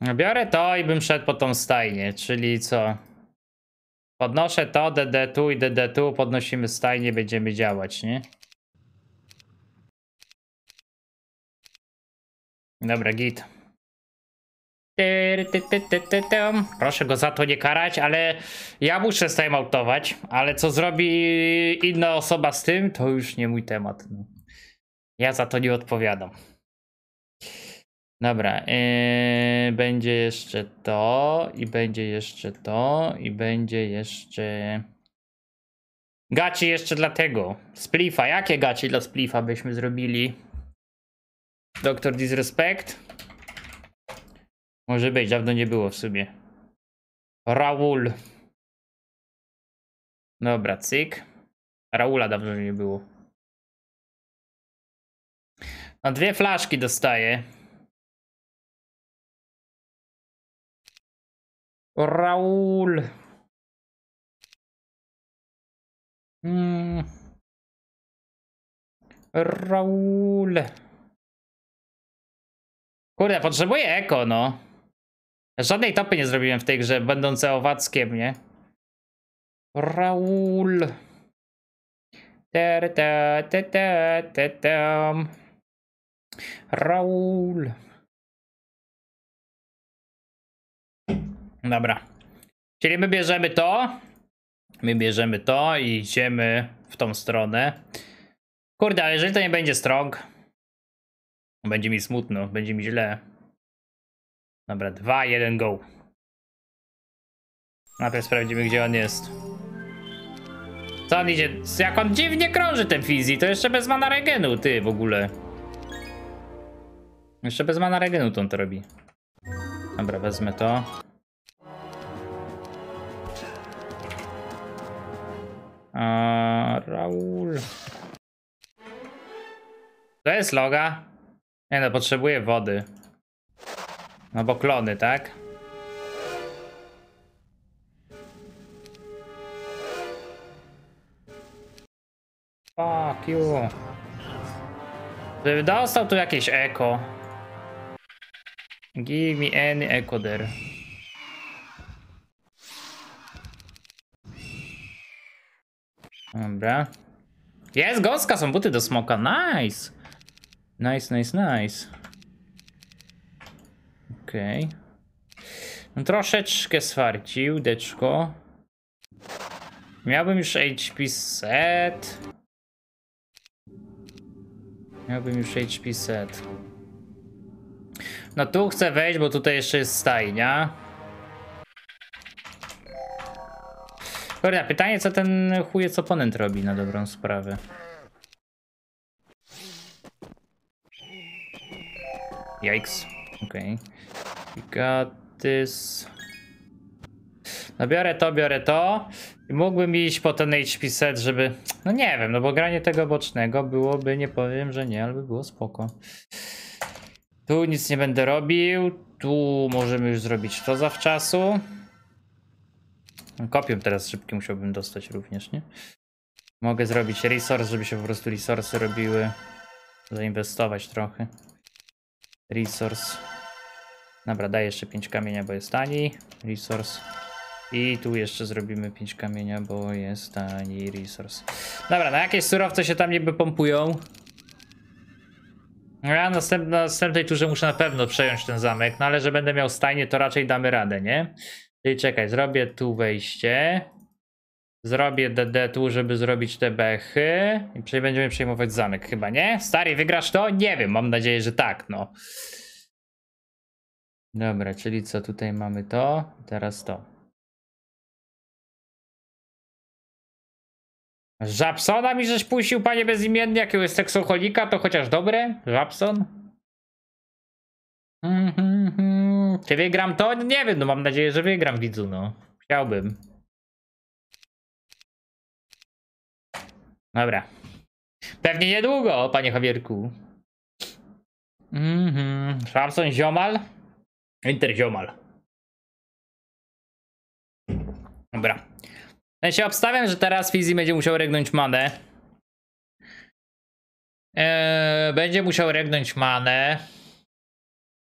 No, Biorę to i bym szedł po tą stajnię, czyli co? Podnoszę to, DD tu i DD tu, podnosimy stajnię, będziemy działać, nie? Dobra, git. Proszę go za to nie karać, ale ja muszę timeoutować, ale co zrobi inna osoba z tym, to już nie mój temat. No. Ja za to nie odpowiadam. Dobra, yy, będzie jeszcze to i będzie jeszcze to i będzie jeszcze... Gaci jeszcze dla tego. Splifa. Jakie gaci dla Splifa byśmy zrobili? Doktor Disrespect? Może być, dawno nie było w sumie. Raul. Dobra, cyk. Raula dawno nie było. No dwie flaszki dostaję. Raul. Mm. Raul. Kurde, potrzebuję eko, no. Żadnej topy nie zrobiłem w tej grze, będące owackiem, nie? Raul. Ta. Raul. Dobra. Czyli my bierzemy to. My bierzemy to i idziemy w tą stronę. Kurde, ale jeżeli to nie będzie strong, będzie mi smutno, będzie mi źle. Dobra, 2, 1, go. Najpierw sprawdzimy, gdzie on jest. Co on idzie? Jak on dziwnie krąży ten Fizzy, to jeszcze bez mana regenu, ty w ogóle. Jeszcze bez mana regenu to on to robi. Dobra, wezmę to. A, Raul. To jest loga? Nie no, potrzebuję wody. No bo klony, tak? Fuck you. Żeby dostał tu jakieś eko. Give me any echo there. Dobra. Jest gąska, są buty do smoka. Nice. Nice, nice, nice. Okej. Okay. No troszeczkę swarcił, deczko. Miałbym już HP set. Miałbym już HP set. No tu chcę wejść, bo tutaj jeszcze jest stajnia. Dobra, pytanie co ten chujec oponent robi na dobrą sprawę. Yikes. Okay. Got this. No biorę to, biorę to. I mógłbym iść po ten HP set, żeby... No nie wiem, no bo granie tego bocznego byłoby, nie powiem, że nie, ale by było spoko. Tu nic nie będę robił. Tu możemy już zrobić to zawczasu. Kopię teraz szybki musiałbym dostać również, nie? Mogę zrobić resource, żeby się po prostu resource robiły. Zainwestować trochę. Resource. Dobra, daję jeszcze 5 kamienia, bo jest tani. Resource. I tu jeszcze zrobimy 5 kamienia, bo jest tani resource. Dobra, na jakieś surowce się tam niby pompują. Ja następ, na następnej turze muszę na pewno przejąć ten zamek, no ale że będę miał stajnie, to raczej damy radę, nie? Czyli czekaj, zrobię tu wejście. Zrobię DD tu, żeby zrobić te bechy. I będziemy przejmować zamek, chyba nie? Stary, wygrasz to? Nie wiem, mam nadzieję, że tak, no. Dobra, czyli co tutaj mamy to? Teraz to. Żabsona mi żeś puścił, panie bezimienny, jakiegoś seksoholika, to chociaż dobre? Żabson? Mhm, Czy wygram to? Nie wiem, no mam nadzieję, że wygram widzu, no. Chciałbym. Dobra. Pewnie niedługo, panie Javierku. Mhm. Żabson ziomal? Inter ziomal. Dobra. Ja się obstawiam, że teraz Fizzy będzie musiał regnąć manę. Eee, będzie musiał regnąć manę.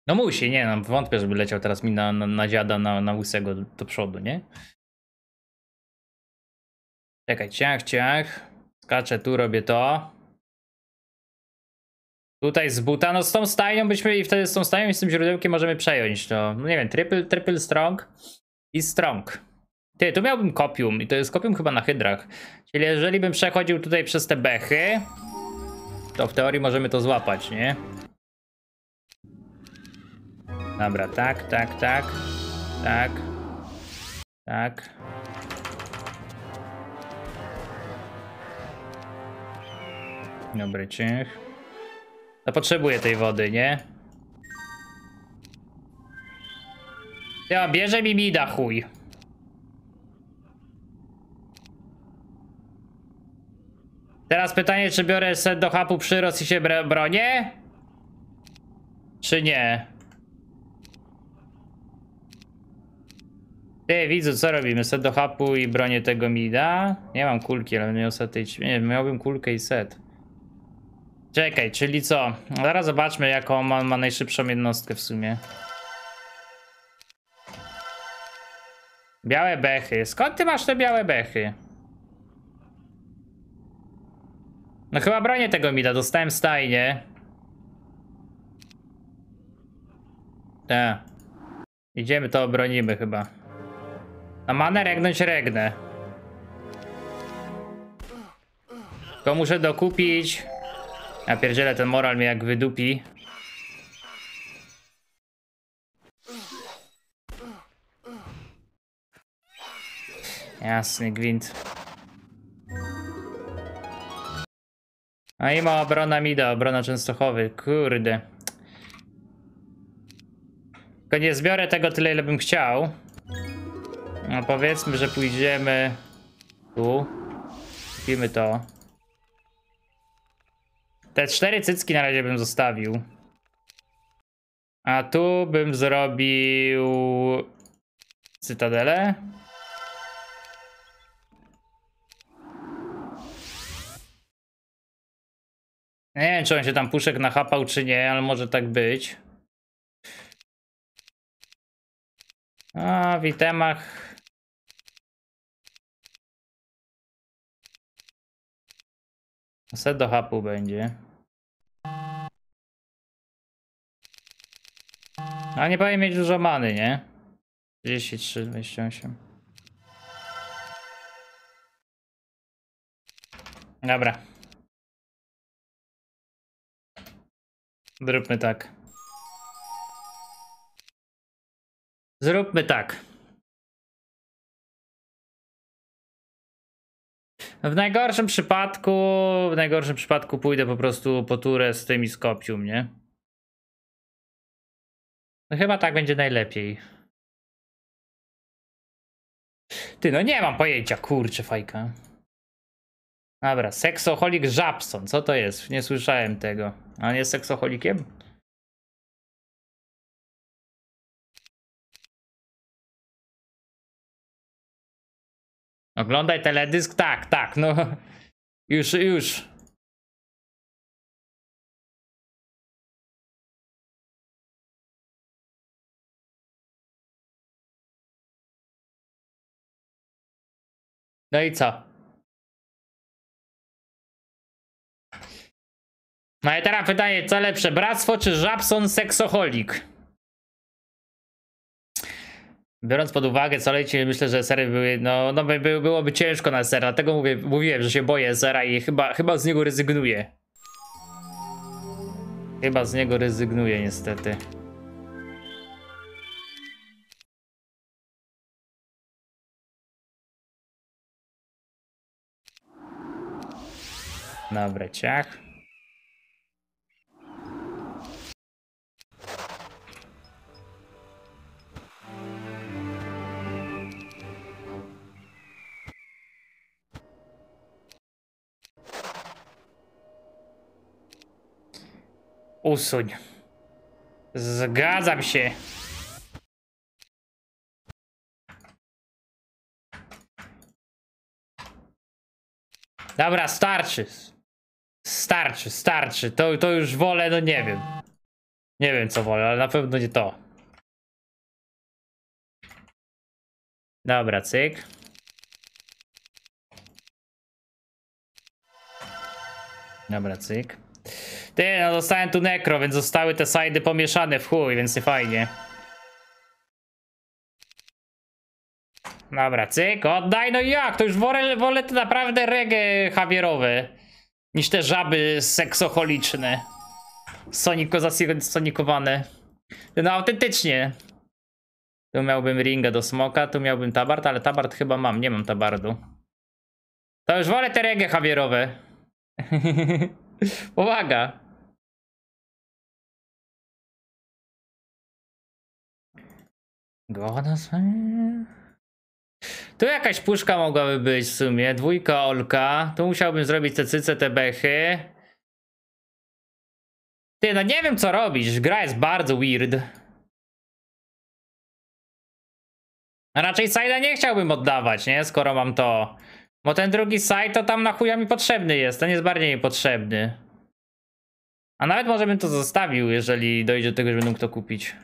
No musi, nie no, wątpię, żeby leciał teraz mi na, na, na dziada, na, na łysego do, do przodu, nie? Czekaj, ciach, ciach. Skaczę tu, robię to. Tutaj z buta, no z tą stajnią byśmy i wtedy z tą stajnią i z tym źródełkiem możemy przejąć to. No nie wiem, triple, triple strong i strong. Ty, tu miałbym kopium i to jest kopium chyba na hydrach. Czyli jeżeli bym przechodził tutaj przez te bechy, to w teorii możemy to złapać, nie? Dobra, tak, tak, tak, tak, tak. Dobry ciech. No potrzebuję tej wody, nie? Ja, bierze mi mida, chuj. Teraz pytanie, czy biorę set do hapu przyrost i się br- bronię? Czy nie? Ty, widzu, co robimy? Set do hapu i bronię tego mida? Nie mam kulki, ale miał set. Nie, miałbym kulkę i set. Czekaj, czyli co? Zaraz zobaczmy, jaką ma, ma najszybszą jednostkę w sumie. Białe bechy. Skąd ty masz te białe bechy? No chyba bronię tego mida, dostałem stajnie. Tak. Idziemy to obronimy chyba. Na manę regnąć regnę. Tylko muszę dokupić. Ja pierdzielę, ten moral mnie jak wydupi. Jasny gwint. A i ma obrona mida, obrona Częstochowy. Kurde. Tylko nie zbiorę tego tyle, ile bym chciał. No powiedzmy, że pójdziemy tu. Kupimy to. Te cztery cycki na razie bym zostawił. A tu bym zrobił cytadelę. Nie wiem, czy on się tam puszek nachapał, czy nie, ale może tak być. A w itemach. Set do hapu będzie. A nie powinien mieć dużo many, nie? 33, 28. Dobra. Zróbmy tak. Zróbmy tak. W najgorszym przypadku, w najgorszym przypadku pójdę po prostu po turę z tymi skopium, nie? No chyba tak będzie najlepiej. Ty, no nie mam pojęcia, kurczę fajka. Dobra, seksoholik Żabson, co to jest? Nie słyszałem tego. A on jest seksoholikiem? Oglądaj teledysk? Tak, tak, no. Już, już. No i co? No i teraz pytanie, co lepsze, bractwo czy Żabson seksoholik? Biorąc pod uwagę, co leci, myślę, że sery były, no, no by, by, byłoby ciężko na sera, dlatego mówię, mówiłem, że się boję sera i chyba, chyba z niego rezygnuję. Chyba z niego rezygnuję niestety. Dobra, ciach. Usuń. Zgadzam się. Dobra, starczy. Starczy, starczy. To, to już wolę, no nie wiem. Nie wiem co wolę, ale na pewno nie to. Dobra, cyk. Dobra, cyk. Ty, no dostałem tu nekro, więc zostały te sajdy pomieszane w chuj, więc nie fajnie. Dobra, cyk, oddaj, no jak, to już wolę, wolę te naprawdę reggae javierowe. Niż te żaby seksocholiczne. Soniko zasonikowane. No autentycznie. Tu miałbym ringa do smoka, tu miałbym tabard, ale tabard chyba mam, nie mam tabardu. To już wolę te reggae javierowe. [LAUGHS] Powaga. Sobie. Tu jakaś puszka mogłaby być w sumie. Dwójka Olka. Tu musiałbym zrobić te cyce, te bechy. Ty, no nie wiem co robić. Gra jest bardzo weird. A raczej side'a nie chciałbym oddawać, nie? Skoro mam to. Bo ten drugi side to tam na chuja mi potrzebny jest. Ten jest bardziej niepotrzebny. A nawet może bym to zostawił, jeżeli dojdzie do tego, że będę mógł to kupić.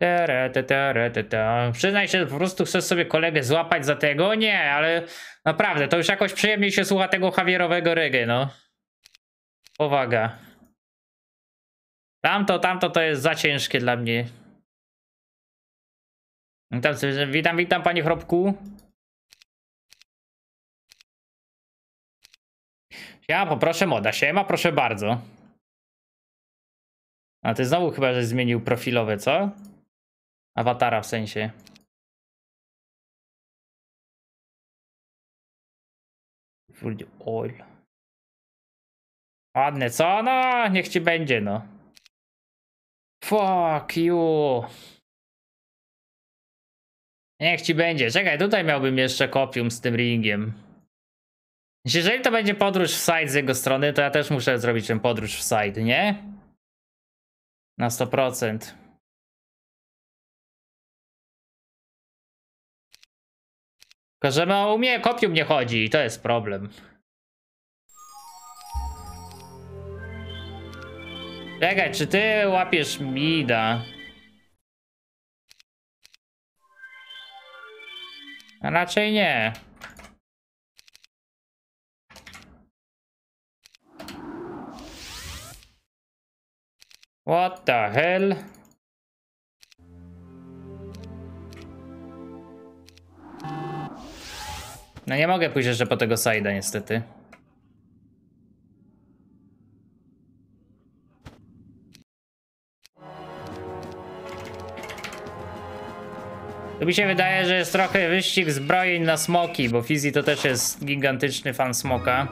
Tere, te, tere, te, te. Przyznaj się, po prostu chcesz sobie kolegę złapać za tego? Nie, ale naprawdę, to już jakoś przyjemniej się słucha tego Javierowego reggae, no. Powaga. Tamto, tamto to jest za ciężkie dla mnie. Witam, witam, witam panie Chrobku. Ja poproszę moda, siema, proszę bardzo. A ty znowu chyba, że zmienił profilowe, co? Awatara w sensie. Full oil. Ładne, co? No, niech ci będzie, no. Fuck you. Niech ci będzie. Czekaj, tutaj miałbym jeszcze kopium z tym ringiem. Jeżeli to będzie podróż w side z jego strony, to ja też muszę zrobić tę podróż w side, nie? Na 100%. Tylko, że ma u mnie kopium nie chodzi i to jest problem. Czekaj, czy ty łapiesz mida? A raczej nie. What the hell? No nie mogę pójść jeszcze po tego side'a niestety. Tu mi się wydaje, że jest trochę wyścig zbrojeń na smoki, bo Fizzy to też jest gigantyczny fan smoka.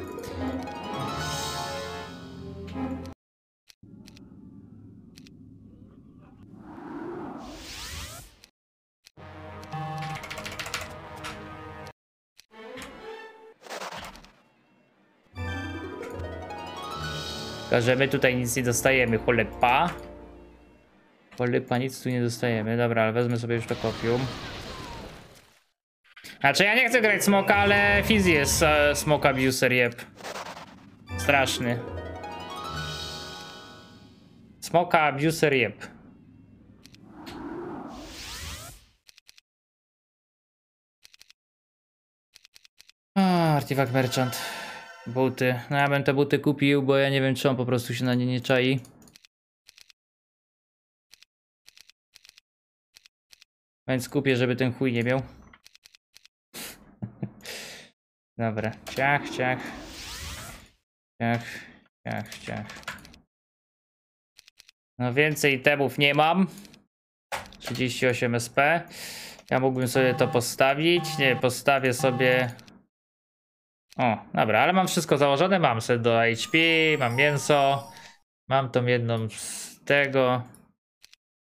Że my tutaj nic nie dostajemy, cholepa. Cholepa, nic tu nie dostajemy. Dobra, ale wezmę sobie już to kopium. Znaczy ja nie chcę grać smoka, ale Fizzy jest e, smoke abuser, jeb. Straszny. Smoka abuser, jeb. Ah, Merchant. Buty. No ja bym te buty kupił, bo ja nie wiem czy on po prostu się na nie nie czai. Więc kupię, żeby ten chuj nie miał. [LAUGHS] Dobra, ciach, ciach. Ciach, ciach, ciach. No więcej temów nie mam. 38 SP. Ja mógłbym sobie to postawić. Nie, postawię sobie... O, dobra, ale mam wszystko założone. Mam sobie do HP, mam mięso. Mam tą jedną z tego.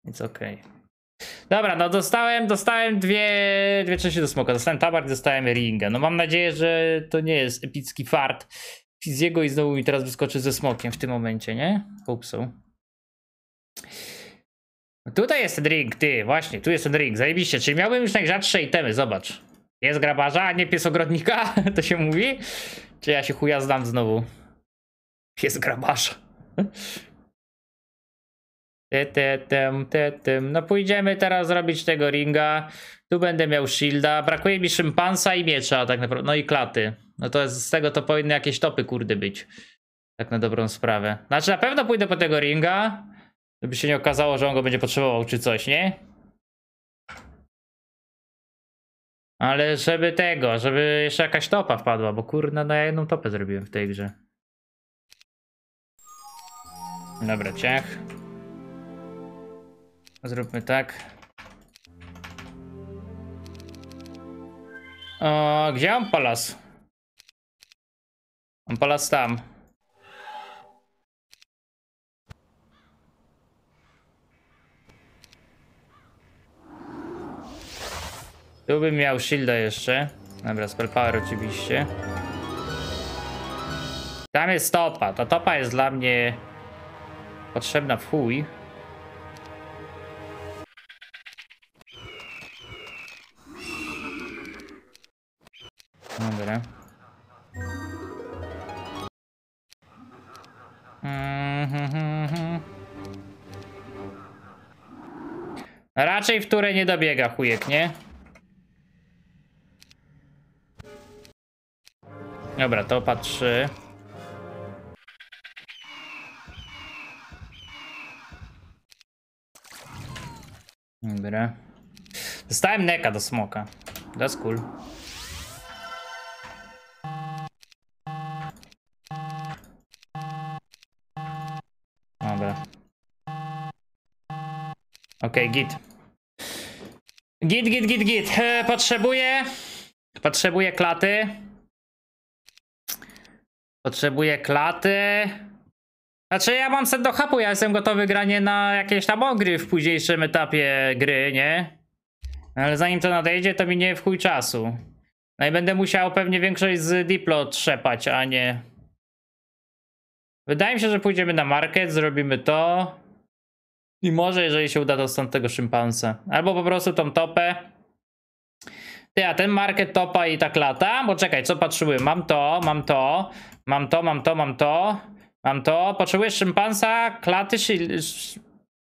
Więc okej. Okay. Dobra, no dostałem, dostałem dwie, dwie części do smoka. Dostałem tabak i dostałem ringa. No mam nadzieję, że to nie jest epicki fart Fiziego i znowu mi teraz wyskoczy ze smokiem w tym momencie, nie? So. Tutaj jest ten ring, ty, właśnie, tu jest ten ring, zajebiście, czyli miałbym już najrzadsze itemy, zobacz. Jest grabarza, nie pies ogrodnika, [LAUGHS] to się mówi? Czy ja się chuja znam znowu? Jest grabarza. [LAUGHS] Tetem, tetem. No pójdziemy teraz zrobić tego ringa. Tu będę miał shielda. Brakuje mi szympansa i miecza tak naprawdę. No i klaty. No to z tego to powinny jakieś topy kurde być. Tak na dobrą sprawę. Znaczy na pewno pójdę po tego ringa. Żeby się nie okazało, że on go będzie potrzebował czy coś, nie? Ale żeby tego, żeby jeszcze jakaś topa wpadła, bo kurde, no ja jedną topę zrobiłem w tej grze. Dobra, ciach. Zróbmy tak. O, gdzie on palas? On palas tam. Tu bym miał shielda jeszcze. Dobra, spell power oczywiście. Tam jest topa. Ta topa jest dla mnie potrzebna w chuj. Dobra. Mhm. Raczej w które nie dobiega chujek, nie? Dobra, to patrzy. Dobra. Dostałem neka do smoka. That's cool. Dobra. Okej, git. Git, git, git, git. E, Potrzebuję. Potrzebuję klaty. Potrzebuję klaty. Znaczy ja mam set do hapu, ja jestem gotowy granie na jakieś tam ogry w późniejszym etapie gry, nie? Ale zanim to nadejdzie, to minie w chuj czasu. No i będę musiał pewnie większość z Diplo trzepać, a nie... Wydaje mi się, że pójdziemy na market, zrobimy to. I może, jeżeli się uda, to stąd tego szympansa. Albo po prostu tą topę. Ty, a ten market topa i tak lata? Bo czekaj, co patrzyłem? Mam to, mam to, mam to, mam to, mam to, mam to. Potrzebujesz szympansa, klaty, czyli,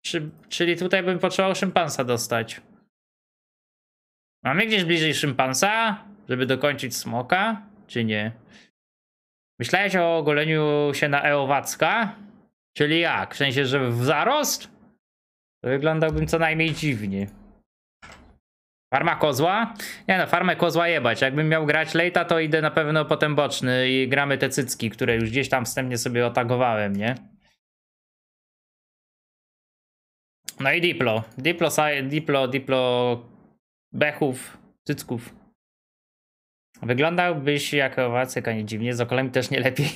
czy, czyli tutaj bym potrzebował szympansa dostać. Mamy gdzieś bliżej szympansa, żeby dokończyć smoka, czy nie? Myślałeś o ogoleniu się na Eowacka? Czyli jak? W sensie, że w zarost? To wyglądałbym co najmniej dziwnie. Farma kozła? Nie no, farmę kozła jebać. Jakbym miał grać lejta, to idę na pewno potem boczny i gramy te cycki, które już gdzieś tam wstępnie sobie otagowałem, nie? No i Diplo. Diplo, Diplo, Diplo Bechów, cycków. Wyglądałbyś jak owacyk, a nie dziwnie. Z okolami też nie lepiej.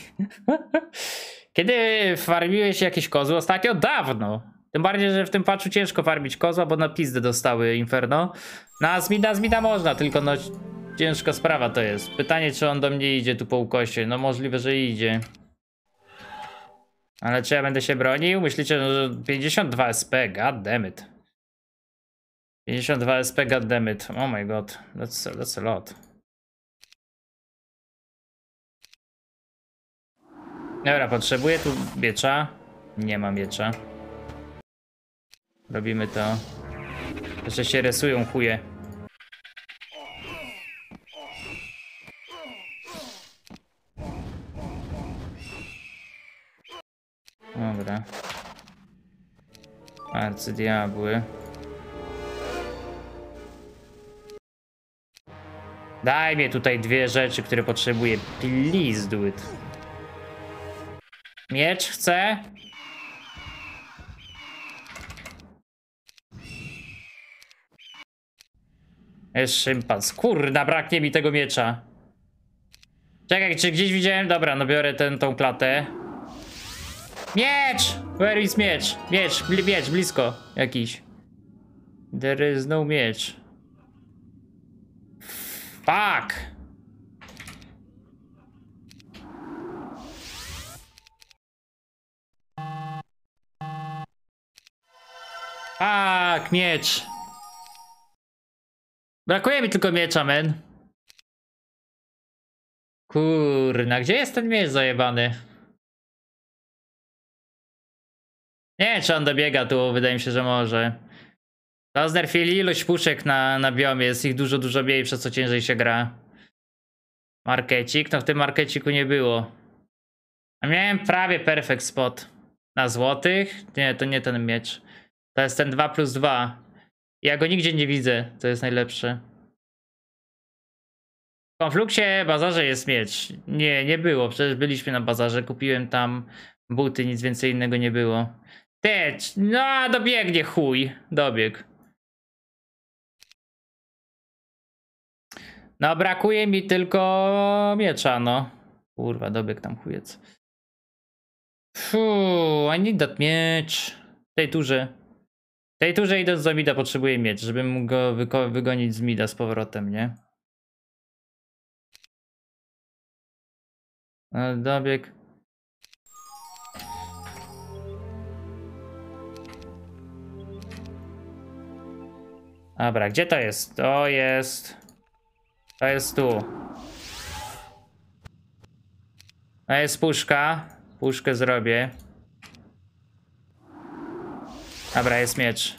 [LAUGHS] Kiedy farmiłeś jakieś kozły? Ostatnio? Dawno. Tym bardziej, że w tym patchu ciężko farmić kozła, bo na pizdę dostały Inferno. Na Zmida, Zmida można, tylko no ciężka sprawa to jest. Pytanie, czy on do mnie idzie tu po ukosie. No możliwe, że idzie. Ale czy ja będę się bronił? Myślicie, że 52 SP? God damn it. 52 SP, god damn it. Oh my god, that's, that's a lot. Dobra, potrzebuję tu miecza. Nie ma miecza. Robimy to. Jeszcze się rysują chuje. Dobra. Arcydiabły. Daj mi tutaj dwie rzeczy, które potrzebuję. Please do it. Miecz chcę. Szympans. Kurna, braknie mi tego miecza. Czekaj, czy gdzieś widziałem? Dobra, no biorę ten, tą klatę. Miecz! Where is miecz? Miecz, bli, miecz, blisko jakiś. There is no miecz. Fuck! Fuck, miecz. Brakuje mi tylko miecza, men. Kurna, gdzie jest ten miecz zajebany? Nie czy on dobiega tu, wydaje mi się, że może. To znerfili ilość puszek na, na biomie, jest ich dużo, dużo mniej, przez co ciężej się gra. Markecik, no w tym markeciku nie było. A miałem prawie perfect spot. Na złotych? Nie, to nie ten miecz. To jest ten 2 plus 2. Ja go nigdzie nie widzę, to jest najlepsze. W konflukcie bazarze jest miecz. Nie, nie było, przecież byliśmy na bazarze, kupiłem tam buty, nic więcej innego nie było. Tecz, no dobiegnie chuj, dobieg. No brakuje mi tylko miecza, no. Kurwa, dobieg tam chujec. Fuu, I need that miecz. W tej turze. Tej turze idąc do mida potrzebuję miecz, żebym mógł go wygonić z mida z powrotem, nie? E, Dobieg. Dobra, gdzie to jest? To jest... To jest tu. To jest puszka. Puszkę zrobię. Dobra, jest miecz.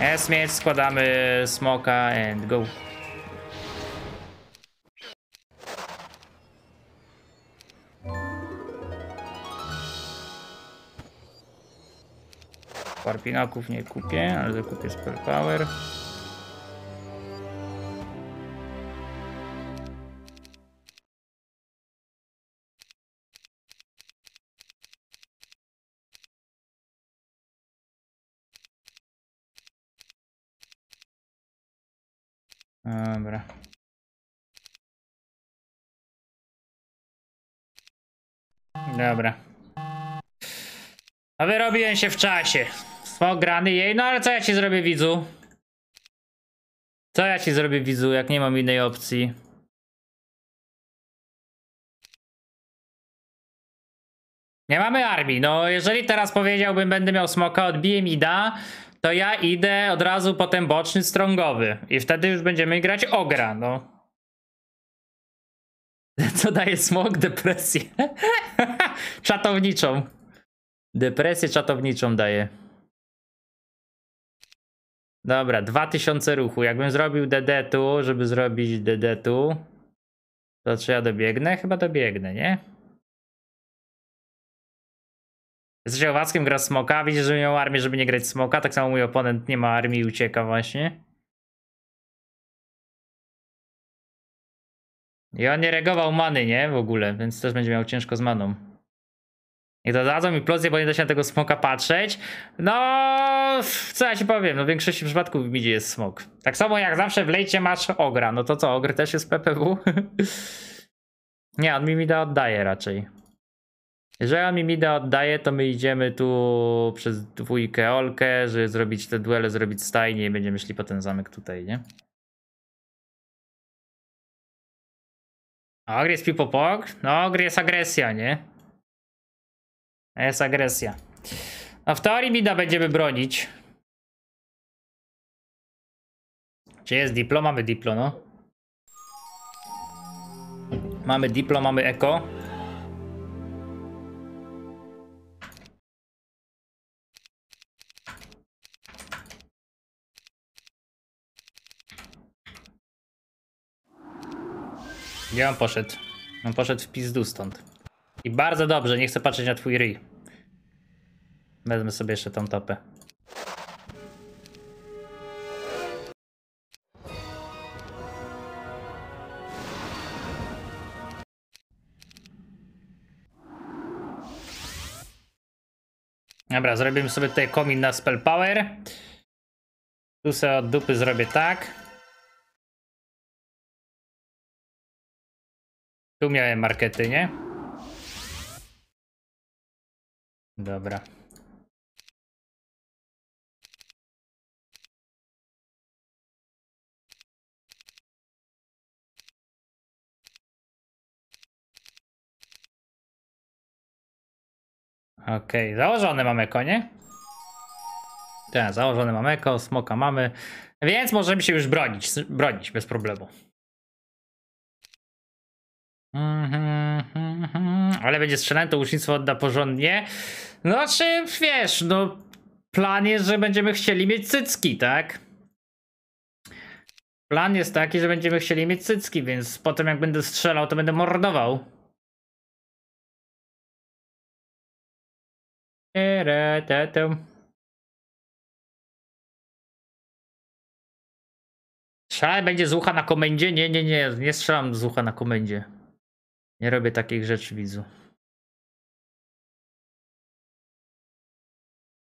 Jest miecz, składamy smoka and go. Parpinaków nie kupię, ale kupię Spell Power. Dobra. Dobra. A wyrobiłem się w czasie. Smograny jej, no ale co ja ci zrobię widzu? Co ja ci zrobię widzu, jak nie mam innej opcji? Nie mamy armii. No, jeżeli teraz powiedziałbym, będę miał smoka, odbiję mi da, to ja idę od razu potem boczny strongowy. I wtedy już będziemy grać ogra, no. [LAUGHS] Co daje smok? Depresję. [LAUGHS] czatowniczą. Depresję czatowniczą daje. Dobra, 2000 ruchu. Jakbym zrobił DD tu, żeby zrobić DD tu, to czy ja dobiegnę? Chyba dobiegnę, nie? Jesteś owackiem, gra smoka, widzisz, że miał armię, żeby nie grać smoka, tak samo mój oponent nie ma armii i ucieka właśnie. I on nie reagował many, nie? W ogóle, więc też będzie miał ciężko z maną. I dodadzą mi plozję, bo nie da się na tego smoka patrzeć. No, co ja ci powiem, no w większości przypadków w midzie jest smok. Tak samo jak zawsze w lejcie masz ogra, no to co, ogr też jest PPW? [LAUGHS] nie, on mi mida oddaje raczej. Jeżeli on mi mida oddaje, to my idziemy tu przez dwójkę Olkę, żeby zrobić te duele, zrobić stajnie i będziemy szli po ten zamek tutaj, nie? Ogr jest pipopok? No, ogr jest agresja, nie? Jest agresja. No w teorii mida będziemy bronić. Czy jest diplo? Mamy diplo, no. Mamy diplo, mamy eko. Gdzie on poszedł? On poszedł w pizdu stąd. I bardzo dobrze, nie chcę patrzeć na twój ryj. Wezmę sobie jeszcze tą topę. Dobra, zrobimy sobie tutaj komin na spell power. Tu sobie od dupy zrobię tak. Tu miałem markety, nie? Dobra. Okej, założone mamy eko, nie? Tak, założone mamy eko, smoka mamy, więc możemy się już bronić, bronić bez problemu. Mhm, mhm. Ale będzie strzelane, to łucznictwo odda porządnie. No czy wiesz, no plan jest, że będziemy chcieli mieć cycki, tak? Plan jest taki, że będziemy chcieli mieć cycki, więc potem jak będę strzelał, to będę mordował. Strzelać będzie z ucha na komendzie? Nie, nie, nie, nie strzelam z ucha na komendzie. Nie robię takich rzeczy, widzu.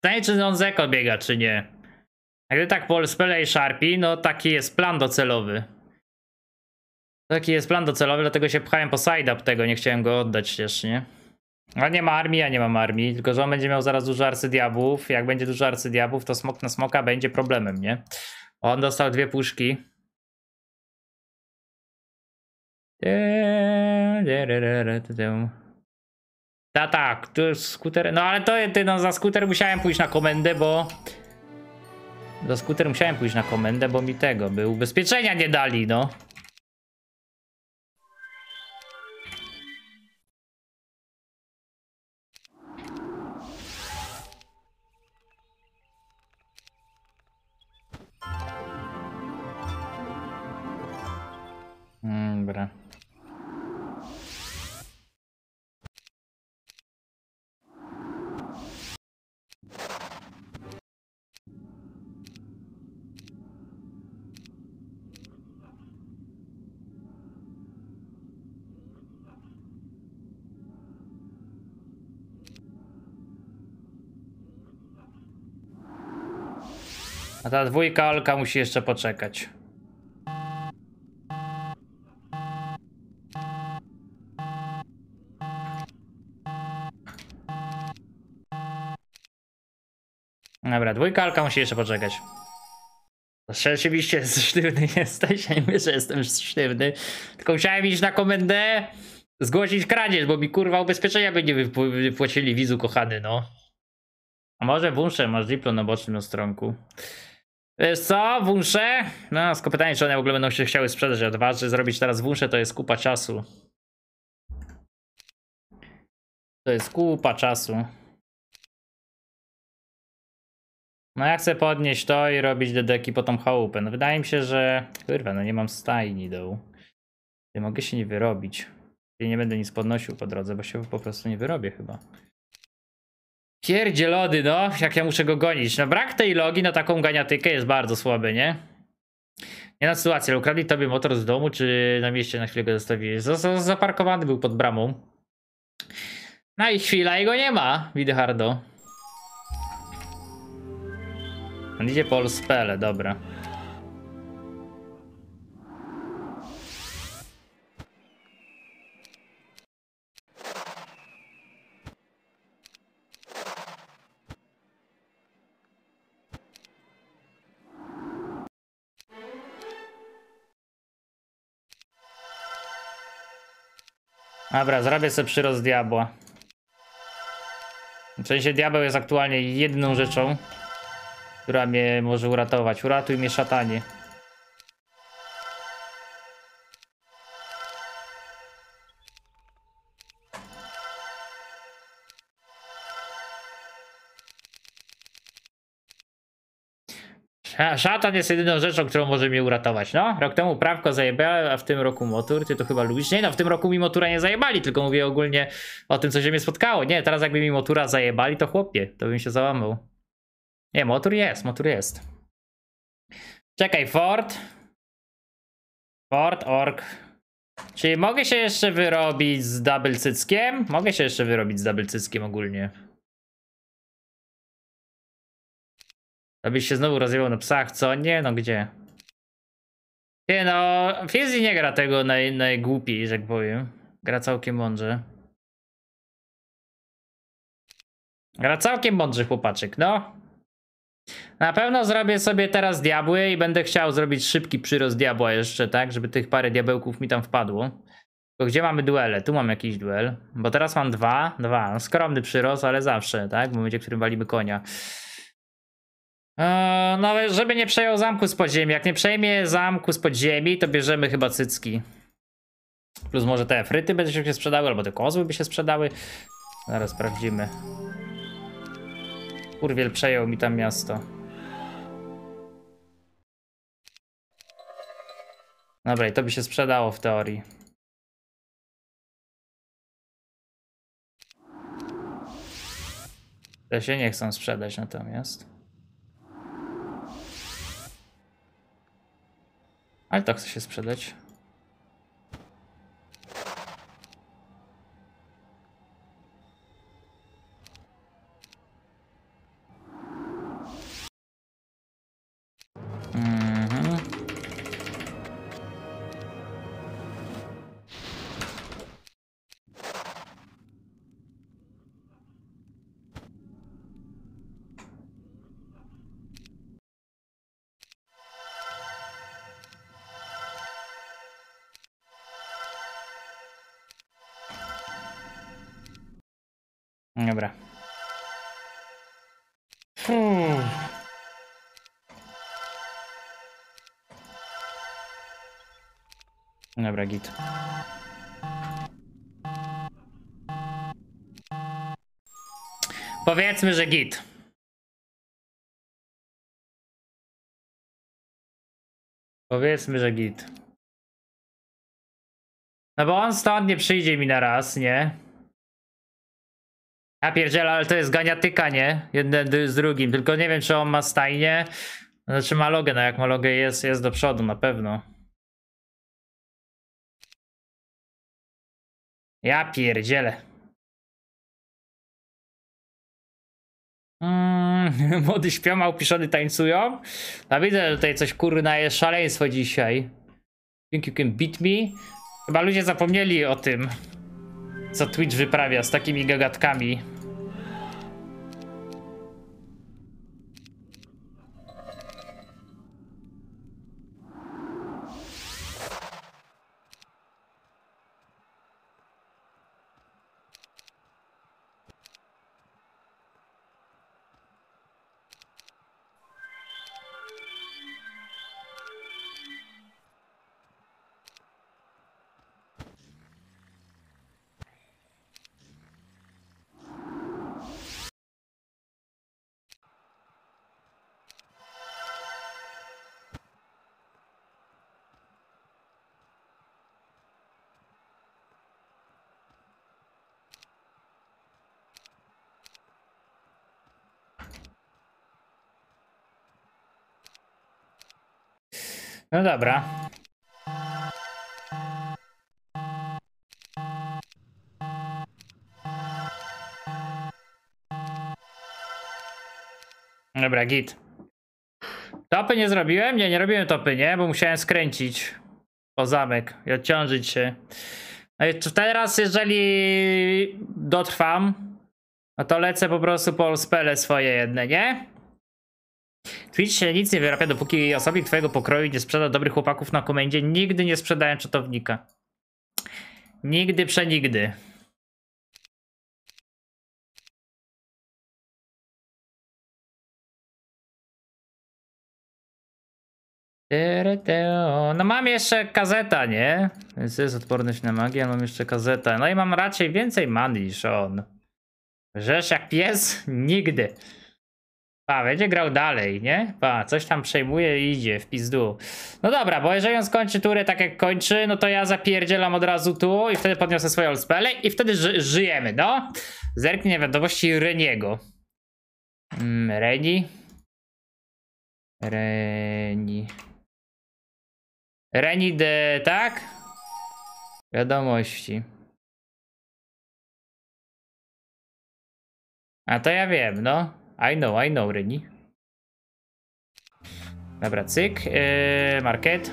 Pytanie, czy on z eko biega, czy nie. A gdy tak Paul Spele i Sharpie, no taki jest plan docelowy. Taki jest plan docelowy, dlatego się pchałem po side-up tego, nie chciałem go oddać też, nie? A nie ma armii, ja nie mam armii, tylko że on będzie miał zaraz dużo arcydiabłów. Jak będzie dużo arcydiabłów, to smok na smoka będzie problemem, nie? On dostał dwie puszki. Ta, tak, to jest skuter. No ale to ty, no za skuter musiałem pójść na komendę, bo. Za skuter musiałem pójść na komendę, bo mi tego, by ubezpieczenia nie dali, no. Dobra. A ta dwójka Olka musi jeszcze poczekać. Dobra, dwójka Alka musi jeszcze poczekać. Rzeczywiście [LAUGHS] sztywny jesteś, ja nie mówię, że jestem sztywny. Tylko musiałem iść na komendę, zgłosić kradzież, bo mi kurwa ubezpieczenia by nie wypł- wypłacili wizu kochany, no. A może wunsze, masz diplom na bocznym stronku. Wiesz co, wunsze? No, tylko pytanie, czy one w ogóle będą się chciały sprzedać, a dwa, że zrobić teraz wunsze to jest kupa czasu. To jest kupa czasu. No ja chcę podnieść to i robić dedeki po tą chałupę. No wydaje mi się, że... Kurwa, no nie mam stajni dołu. Nie mogę się nie wyrobić. I nie będę nic podnosił po drodze, bo się po prostu nie wyrobię chyba. Pierdzie lody, no, jak ja muszę go gonić. No brak tej logi na taką ganiatykę jest bardzo słaby, nie? Nie na sytuację, ukradli tobie motor z domu, czy na mieście na chwilę go zostawili? Z- z- Zaparkowany był pod bramą. No i chwila i go nie ma, widzę hardo. On idzie po spele, dobra. Dobra, zrobię sobie przyrost diabła. W sensie diabeł jest aktualnie jedną rzeczą, która mnie może uratować. Uratuj mnie szatanie. Sza- Szatan jest jedyną rzeczą, którą może mnie uratować. No, rok temu prawko zajebałem, a w tym roku motor. Ty to chyba lubisz. Nie no, w tym roku mi motura nie zajebali, tylko mówię ogólnie o tym, co się mnie spotkało. Nie, teraz jakby mi motura zajebali, to chłopie, to bym się załamał. Nie, motor jest, motor jest. Czekaj, Ford. Ford, Ork. Czyli mogę się jeszcze wyrobić z double cyckiem? Mogę się jeszcze wyrobić z double cyckiem ogólnie. To byś się znowu rozjechał na psach, co? Nie, no gdzie? Nie no, Fizzy nie gra tego naj, najgłupiej, że tak powiem. Gra całkiem mądrze. Gra całkiem mądrze, chłopaczek, no. Na pewno zrobię sobie teraz diabły i będę chciał zrobić szybki przyrost diabła jeszcze, tak? Żeby tych parę diabełków mi tam wpadło. Tylko gdzie mamy duele? Tu mam jakiś duel. Bo teraz mam dwa. Dwa. No, skromny przyrost, ale zawsze, tak? W momencie, w którym walimy konia. Eee, no ale żeby nie przejął zamku z podziemi. Jak nie przejmie zamku z podziemi, to bierzemy chyba cycki. Plus może te fryty będą się sprzedały, albo te kozły by się sprzedały. Zaraz sprawdzimy. Kurwiel przejął mi tam miasto. Dobra, i to by się sprzedało w teorii. Te się nie chcą sprzedać natomiast. Ale to chce się sprzedać. Dobra, git. Powiedzmy, że git. Powiedzmy, że git. No bo on stąd nie przyjdzie mi na raz, nie? Ja pierdzielę, ale to jest ganiatyka, nie? Jeden z drugim. Tylko nie wiem, czy on ma stajnie. Znaczy ma logę, no jak ma logę jest, jest do przodu na pewno. Ja pierdzielę. Mm, [LAUGHS] młody śpią, a upiszony tańcują. No widzę, tutaj coś kurna jest szaleństwo dzisiaj. Think you can beat me? Chyba ludzie zapomnieli o tym, co Twitch wyprawia z takimi gagatkami. No dobra. Dobra, git. Topy nie zrobiłem? Nie, nie robiłem topy, nie? Bo musiałem skręcić po zamek i odciążyć się. No i teraz, jeżeli dotrwam, no to lecę po prostu po spele swoje jedne, nie? Twitch się nic nie wyrabia, dopóki osobnik twojego pokroju nie sprzeda dobrych chłopaków na komendzie. Nigdy nie sprzedałem czatownika. Nigdy przenigdy. No mam jeszcze kazeta, nie? Więc jest odporność na magię, a mam jeszcze kazetę. No i mam raczej więcej many niż on. Rzesz jak pies? Nigdy. Pa, będzie grał dalej, nie? Pa, coś tam przejmuje i idzie w pizdu. No dobra, bo jeżeli on skończy turę tak jak kończy, no to ja zapierdzielam od razu tu i wtedy podniosę swoje olspele i wtedy ży żyjemy, no. Zerknij wiadomości Reniego. Mm, Reni? Reni. Reni de... tak? Wiadomości. A to ja wiem, no. I know, I know, Reni. Dobra, cyk. Yy, market.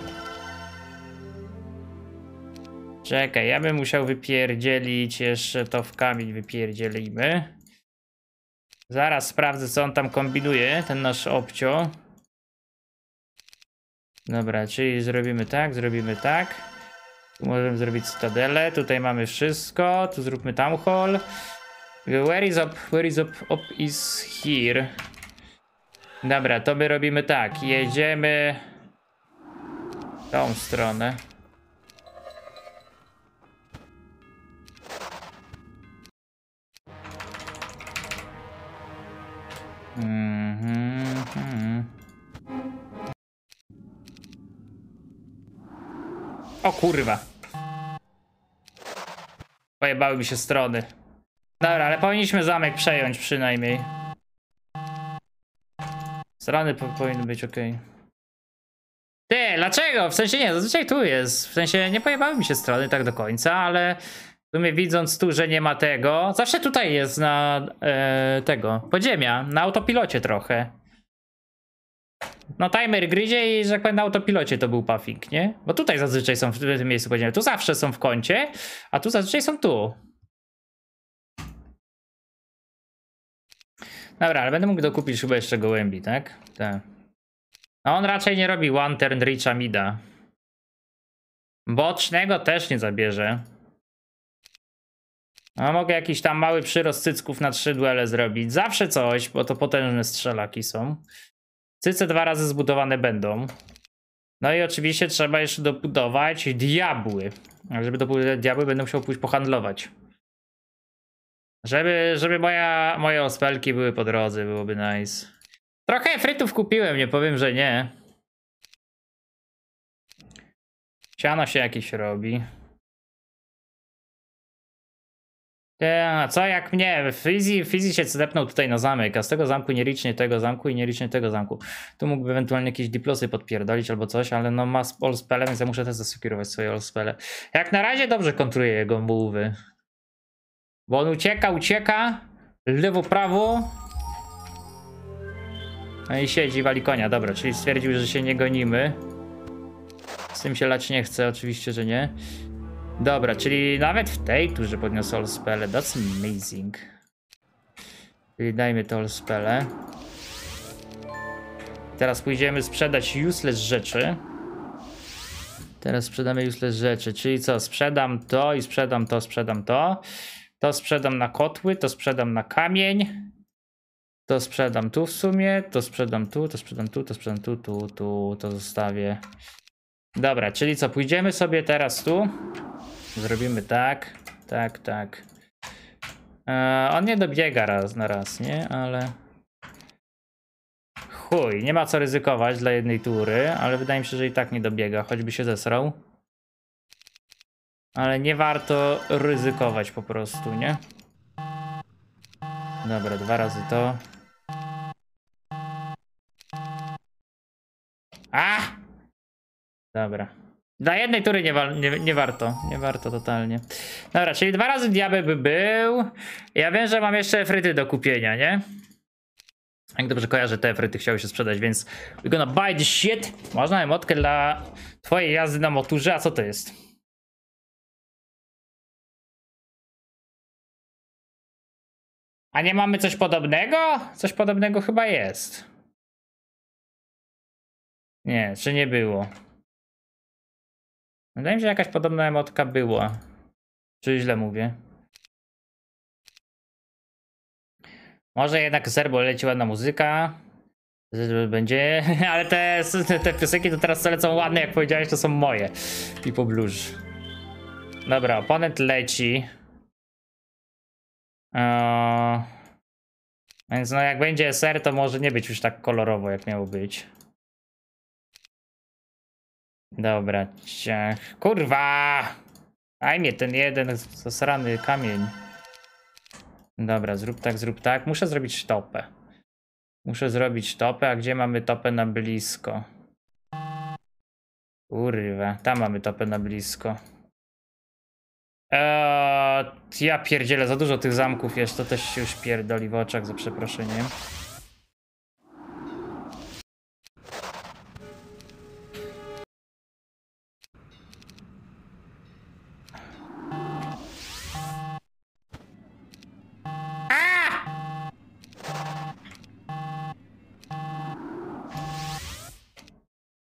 Czekaj, ja bym musiał wypierdzielić jeszcze to w kamień wypierdzielimy. Zaraz sprawdzę, co on tam kombinuje, ten nasz obcio. Dobra, czyli zrobimy tak, zrobimy tak. Tu możemy zrobić cytadelę, tutaj mamy wszystko, tu zróbmy town hall. Where is up? Where is up? Up is here. Dobra, to my robimy tak. Jedziemy tą stronę. Mhm. O kurwa. Pojebały mi się strony. Dobra, ale powinniśmy zamek przejąć przynajmniej. Strony po powinny być ok. Ty, dlaczego? W sensie nie, zazwyczaj tu jest. W sensie nie pojebały mi się strony tak do końca, ale w sumie widząc tu, że nie ma tego, zawsze tutaj jest na e, tego, podziemia, na autopilocie trochę. No timer gryzie i że tak powiem na autopilocie to był puffing, nie? Bo tutaj zazwyczaj są w tym miejscu podziemia. Tu zawsze są w kącie, a tu zazwyczaj są tu. Dobra, ale będę mógł dokupić chyba jeszcze gołębi, tak? Tak. No on raczej nie robi one turn reacha mida. Bocznego też nie zabierze. No mogę jakiś tam mały przyrost cycków na trzy duele zrobić. Zawsze coś, bo to potężne strzelaki są. Cyce dwa razy zbudowane będą. No i oczywiście trzeba jeszcze dobudować diabły. Żeby dobudować diabły będę musiał pójść pohandlować. Żeby, żeby moja, moje ospelki były po drodze, byłoby nice. Trochę frytów kupiłem, nie powiem, że nie. Siano się jakieś robi. A co jak mnie? Fizi, się zdepnął tutaj na zamek, a z tego zamku nielicznie tego zamku i nielicznie tego zamku. Tu mógłby ewentualnie jakieś diplosy podpierdolić albo coś, ale no ma all spele, więc ja muszę też zasekurować swoje all spele. Jak na razie dobrze kontruję jego move'y. Bo on ucieka, ucieka. Lewo, prawo. No i siedzi, wali konia. Dobra, czyli stwierdził, że się nie gonimy. Z tym się lać nie chce, oczywiście, że nie. Dobra, czyli nawet w tej turze podniosę all spele. That's amazing. Czyli dajmy to all spele. Teraz pójdziemy sprzedać useless rzeczy. Teraz sprzedamy useless rzeczy, czyli co? Sprzedam to i sprzedam to, sprzedam to. To sprzedam na kotły, to sprzedam na kamień. To sprzedam tu w sumie, to sprzedam tu, to sprzedam tu, to sprzedam tu, tu, tu, to zostawię. Dobra, czyli co, pójdziemy sobie teraz tu. Zrobimy tak, tak, tak. Eee, on nie dobiega raz na raz, nie? Ale... Chuj, nie ma co ryzykować dla jednej tury, ale wydaje mi się, że i tak nie dobiega, choćby się zesrał. Ale nie warto ryzykować po prostu, nie? Dobra, dwa razy to. A! Dobra. Dla jednej tury nie, nie, nie, warto. Nie warto totalnie. Dobra, czyli dwa razy diabeł by był. Ja wiem, że mam jeszcze fryty do kupienia, nie? Jak dobrze kojarzę, te fryty chciały się sprzedać, więc we're gonna buy this shit. Można emotkę dla twojej jazdy na motorze, a co to jest? A nie mamy coś podobnego? Coś podobnego chyba jest. Nie, czy nie było? Wydaje mi się, że jakaś podobna emotka była. Czy źle mówię? Może jednak serbo leci ładna muzyka. Będzie, [LAUGHS] ale te, te piosenki to teraz wcale są ładne, jak powiedziałeś, to są moje. I po blues. Dobra, oponent leci. Eee, więc no jak będzie SR, to może nie być już tak kolorowo, jak miało być. Dobra, ciach. Kurwa! Daj mnie ten jeden zasrany kamień. Dobra, zrób tak, zrób tak. Muszę zrobić topę. Muszę zrobić topę, a gdzie mamy topę na blisko? Kurwa, tam mamy topę na blisko. Eee, ja pierdzielę, za dużo tych zamków jest, to też się już pierdoli w oczach, za przeproszeniem.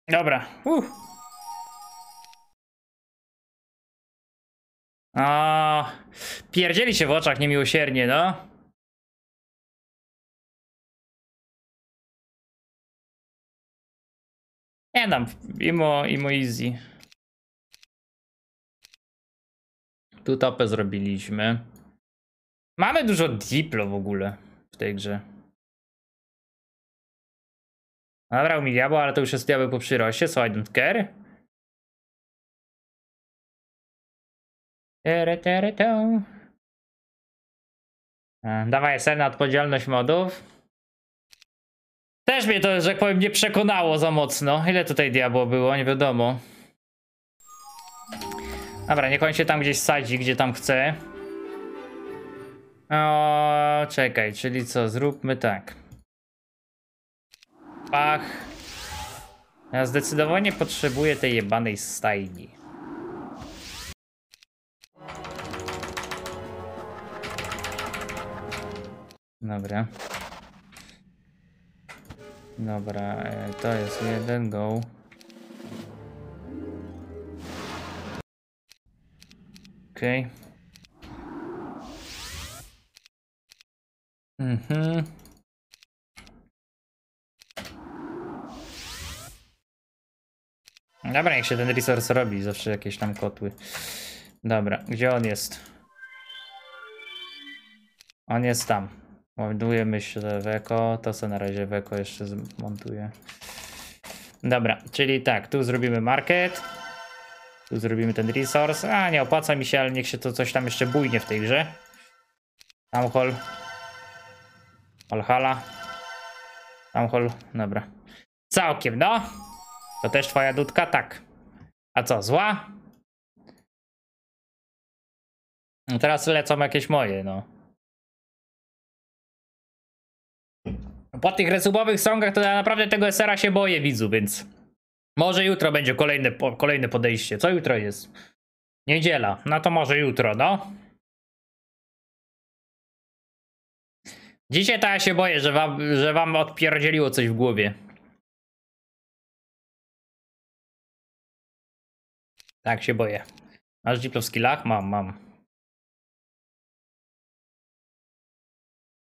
Dobra. Uh. A, pierdzieli się w oczach niemiłosiernie, no. Nie dam, imo, imo easy. Tu topę zrobiliśmy. Mamy dużo diplo w ogóle w tej grze. Nabrał mi ale to już jest diabeł po przyroście, so I don't care. To. Dawaj SR na odpowiedzialność modów. Też mnie to, że jak powiem, nie przekonało za mocno. Ile tutaj diabło było, nie wiadomo. Dobra, niech on się tam gdzieś sadzi, gdzie tam chce. O, czekaj, czyli co, zróbmy tak. Pach. Ja zdecydowanie potrzebuję tej jebanej stajni. Dobra. Dobra, e, to jest jeden go. Okej. Okay. Mhm. Dobra, niech się ten resource robi, zawsze jakieś tam kotły. Dobra, gdzie on jest? On jest tam. Ładuję myśl Weko, to co na razie Weko jeszcze zmontuję. Dobra, czyli tak, tu zrobimy market. Tu zrobimy ten resource. A, nie opłaca mi się, ale niech się to coś tam jeszcze bujnie w tej grze. Valhalla. Town hall, dobra. Całkiem, no. To też twoja dudka? Tak. A co, zła? No teraz lecą jakieś moje, no. Po tych resubowych songach to ja naprawdę tego SR-a się boję, widzu, więc... Może jutro będzie kolejne, po, kolejne podejście. Co jutro jest? Niedziela. No to może jutro, no. Dzisiaj to ja się boję, że wam, że wam odpierdzieliło coś w głowie. Tak się boję. Masz Diplo w skillach? Mam, mam.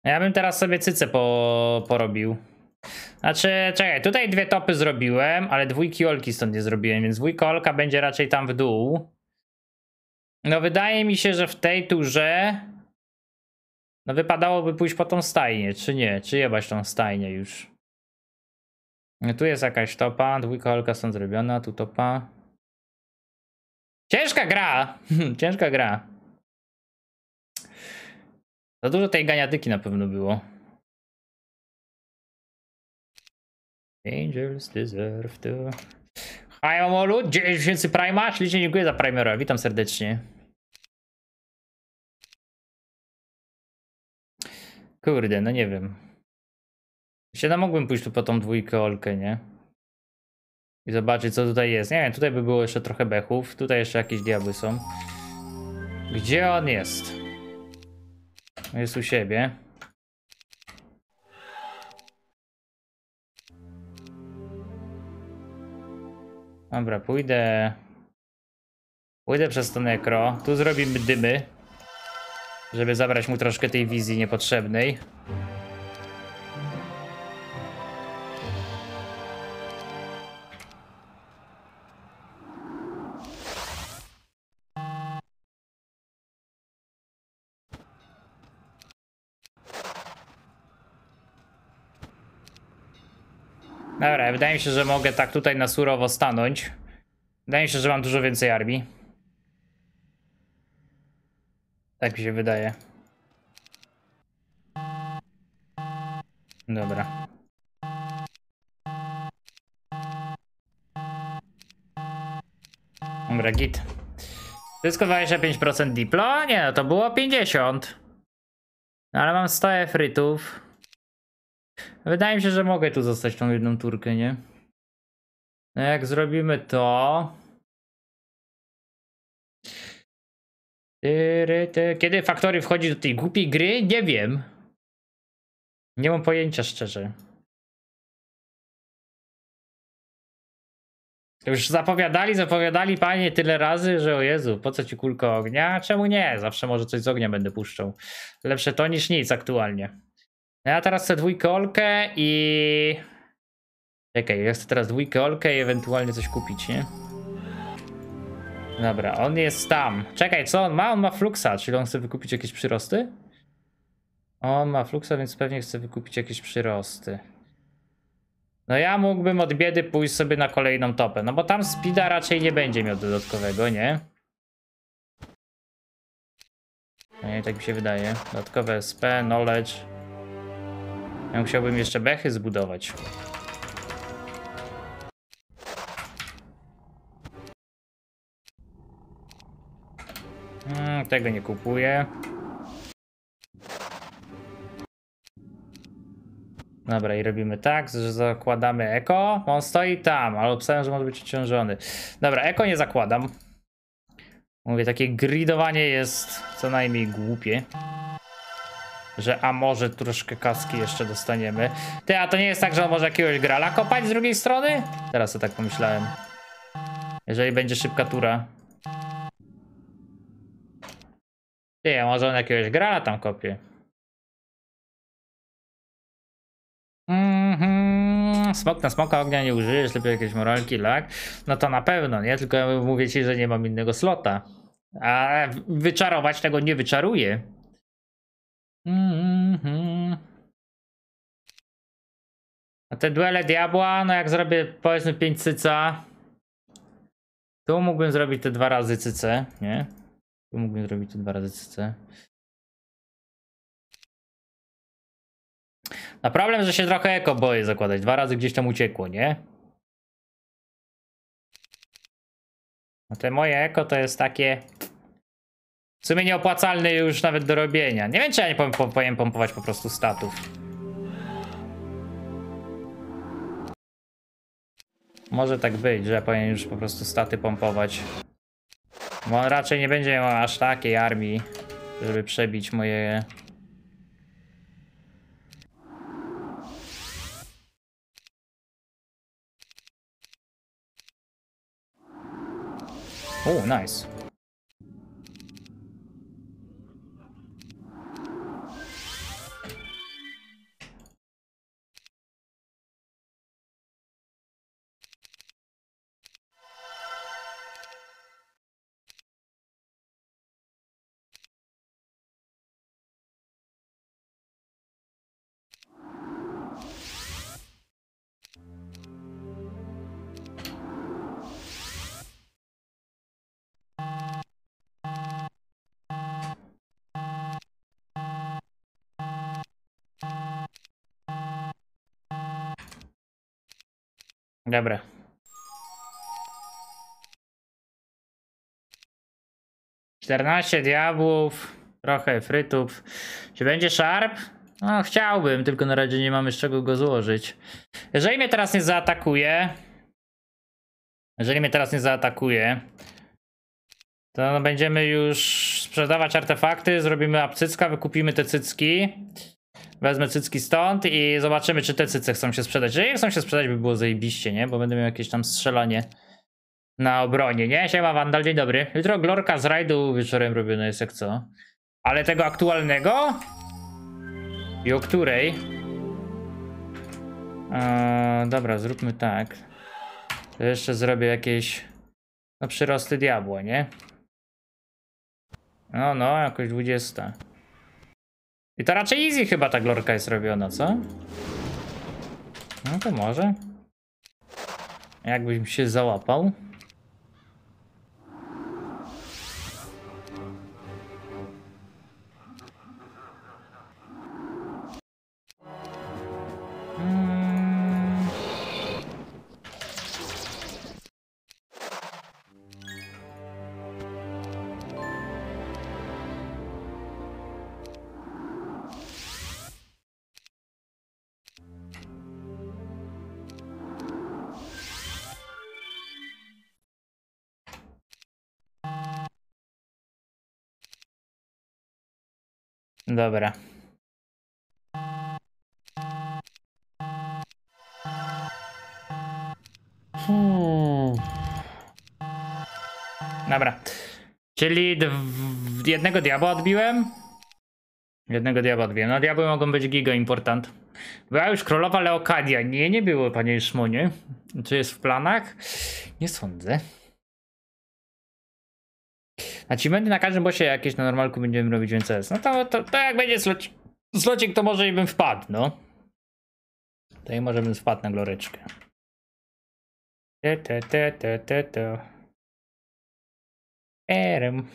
Ja bym teraz sobie cycę po, porobił. Znaczy, czekaj, tutaj dwie topy zrobiłem, ale dwójki olki stąd nie zrobiłem, więc dwójka olka będzie raczej tam w dół. No wydaje mi się, że w tej turze no wypadałoby pójść po tą stajnię, czy nie? Czy jebać tą stajnię już? No tu jest jakaś topa, dwójka olka stąd zrobiona, tu topa. Ciężka gra! [LAUGHS] Ciężka gra. Za dużo tej ganiatyki na pewno było. Angels deserve to... Hi Amolu, 9 tysięcy Prima, ślicznie dziękuję za Primera, witam serdecznie. Kurde, no nie wiem. Się no mógłbym pójść tu po tą dwójkę Olkę, nie? I zobaczyć co tutaj jest. Nie wiem, tutaj by było jeszcze trochę bechów, tutaj jeszcze jakieś diabły są. Gdzie on jest? Jest u siebie. Dobra, pójdę. Pójdę przez to nekro. Tu zrobimy dymy. Żeby zabrać mu troszkę tej wizji niepotrzebnej. Dobra, wydaje mi się, że mogę tak tutaj na surowo stanąć. Wydaje mi się, że mam dużo więcej armii. Tak mi się wydaje. Dobra. Dobra, git. Wszystko 25% diplo? Nie, no to było 50. No ale mam 100 efrytów. Wydaje mi się, że mogę tu zostać tą jedną turkę, nie? No jak zrobimy to... Kiedy Factory wchodzi do tej głupiej gry? Nie wiem. Nie mam pojęcia szczerze. Już zapowiadali, zapowiadali panie tyle razy, że o Jezu, po co ci kulka ognia? Czemu nie? Zawsze może coś z ognia będę puszczał. Lepsze to niż nic aktualnie. No ja teraz chcę dwójkę olkę i... Czekaj, ja chcę teraz dwójkę olkę i ewentualnie coś kupić, nie? Dobra, on jest tam. Czekaj, co on ma? On ma fluxa, czyli on chce wykupić jakieś przyrosty? On ma fluxa, więc pewnie chce wykupić jakieś przyrosty. No ja mógłbym od biedy pójść sobie na kolejną topę, no bo tam speeda raczej nie będzie miał dodatkowego, nie? Nie, tak mi się wydaje. Dodatkowe SP, knowledge. Ja musiałbym jeszcze bechy zbudować. Mm, tego nie kupuję. Dobra, i robimy tak, że zakładamy eko. On stoi tam, ale obstawiam, że może być obciążony. Dobra, eko nie zakładam. Mówię, takie gridowanie jest co najmniej głupie że a może troszkę kaski jeszcze dostaniemy. Ty, a to nie jest tak, że on może jakiegoś grala kopać z drugiej strony? Teraz to tak pomyślałem. Jeżeli będzie szybka tura. Ty, a może on jakiegoś grala tam kopie? Mm. Smok na smoka ognia nie użyjesz, lepiej jakieś moralki, lak. No to na pewno, nie? Tylko ja mówię ci, że nie mam innego slota. A wyczarować tego nie wyczaruję. Mhm. A te duele diabła, no jak zrobię powiedzmy 5 cyca, tu mógłbym zrobić te dwa razy cyce, nie? Tu mógłbym zrobić te dwa razy cyce. Na problem, że się trochę eko boję zakładać. Dwa razy gdzieś tam uciekło, nie? No te moje eko to jest takie... W sumie nieopłacalne już nawet do robienia. Nie wiem, czy ja nie powiem, powiem pompować po prostu statów. Może tak być, że ja powinien już po prostu staty pompować. Bo on raczej nie będzie miał aż takiej armii, żeby przebić moje... O, nice. Dobra. Czternaście diabłów, trochę frytów. Czy będzie sharp? No, chciałbym, tylko na razie nie mamy z czego go złożyć. Jeżeli mnie teraz nie zaatakuje, jeżeli mnie teraz nie zaatakuje, to będziemy już sprzedawać artefakty, zrobimy apcycka, wykupimy te cycki. Wezmę cycki stąd i zobaczymy, czy te cyce chcą się sprzedać. Jeżeli chcą się sprzedać, by było zajebiście, nie? Bo będę miał jakieś tam strzelanie na obronie, nie? Siema Wandal, dzień dobry. Jutro glorka z rajdu wieczorem robione jest jak co. Ale tego aktualnego? I o której? Eee, dobra, zróbmy tak. To jeszcze zrobię jakieś no, przyrosty diabła, nie? No, no, jakoś 20. I to raczej easy chyba ta glorka jest robiona, co? No to może. Jakbym się załapał. Dobra. Hmm. Dobra. Czyli jednego diabła odbiłem? Jednego diabła odbiłem. No diabły mogą być giga important. Była już królowa Leokadia. Nie, nie było, panie Szmonie. Czy jest w planach? Nie sądzę. Achievementy na każdym bossie jakieś na normalku będziemy robić więcej. No to, to, to jak będzie sloci, slocik, to może i bym wpadł, no. To i może bym wpadł na gloryczkę. Te, te, te, te, te, te. Erem.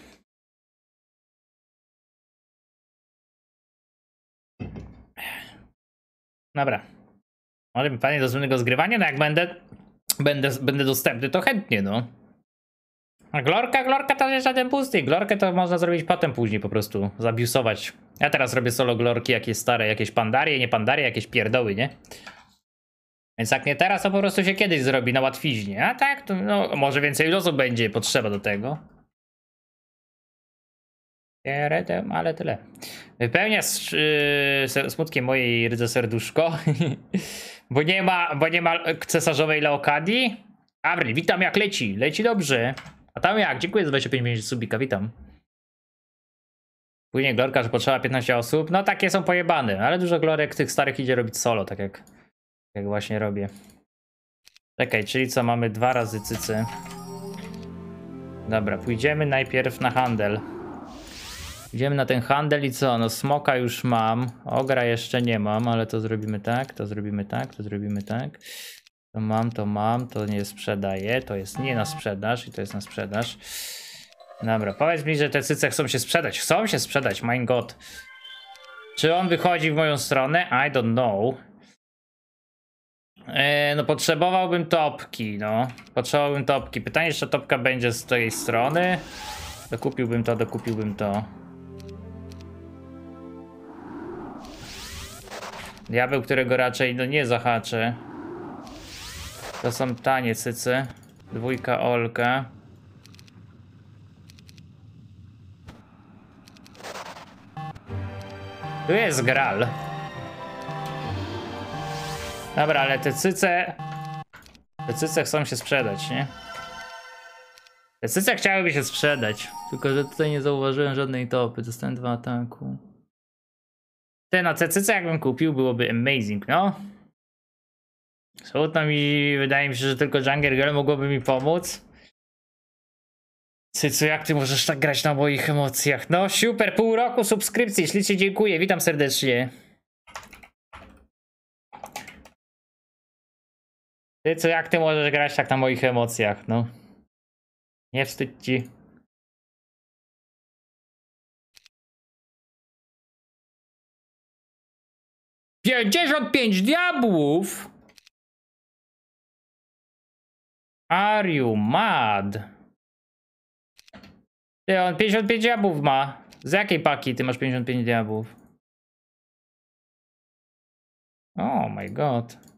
Dobra. Może mi panie do zgrywania? No jak będę, będę, będę dostępny, to chętnie, no. A glorka, glorka to jest żaden pusty. Glorkę to można zrobić potem później po prostu. Zabiusować. Ja teraz robię solo glorki jakieś stare, jakieś pandarie, nie pandarie, jakieś pierdoły, nie? Więc jak nie teraz, to po prostu się kiedyś zrobi na łatwiźnie. A tak, to no, może więcej losu będzie potrzeba do tego. Ale tyle. Wypełnia s- yy, smutkiem mojej rydze serduszko. [LAUGHS] bo nie ma, bo nie ma cesarzowej Leokadii. Avril, witam jak leci. Leci dobrze. A tam jak? Dziękuję za 25 minut subika, witam. Później glorka, że potrzeba 15 osób. No takie są pojebane, ale dużo glorek tych starych idzie robić solo, tak jak, jak właśnie robię. Czekaj, czyli co, mamy dwa razy cycy. Dobra, pójdziemy najpierw na handel. Idziemy na ten handel i co? No smoka już mam, ogra jeszcze nie mam, ale to zrobimy tak, to zrobimy tak, to zrobimy tak. To mam, to mam, to nie sprzedaję, to jest nie na sprzedaż i to jest na sprzedaż. Dobra, powiedz mi, że te cyce chcą się sprzedać. Chcą się sprzedać, my god. Czy on wychodzi w moją stronę? I don't know. E, no potrzebowałbym topki, no. Potrzebowałbym topki. Pytanie, czy ta topka będzie z tej strony? Dokupiłbym to, dokupiłbym to. Diabeł, którego raczej no nie zahaczę. To są tanie cycy. Dwójka Olka. Tu jest Gral. Dobra, ale te cyce... Te cyce chcą się sprzedać, nie? Te cyce chciałyby się sprzedać. Tylko, że tutaj nie zauważyłem żadnej topy. Dostałem dwa ataku. Te na te cyce jakbym kupił, byłoby amazing, no. Smutno mi, wydaje mi się, że tylko Junger Girl mogłoby mi pomóc. Cycu, jak ty możesz tak grać na moich emocjach? No super, pół roku subskrypcji, ślicznie dziękuję, witam serdecznie. Ty co, jak ty możesz grać tak na moich emocjach, no? Nie wstydź ci. Pięćdziesiąt pięć diabłów! Are you mad? Ty, on 55 diabłów ma. Z jakiej paki ty masz 55 diabłów? Oh my god.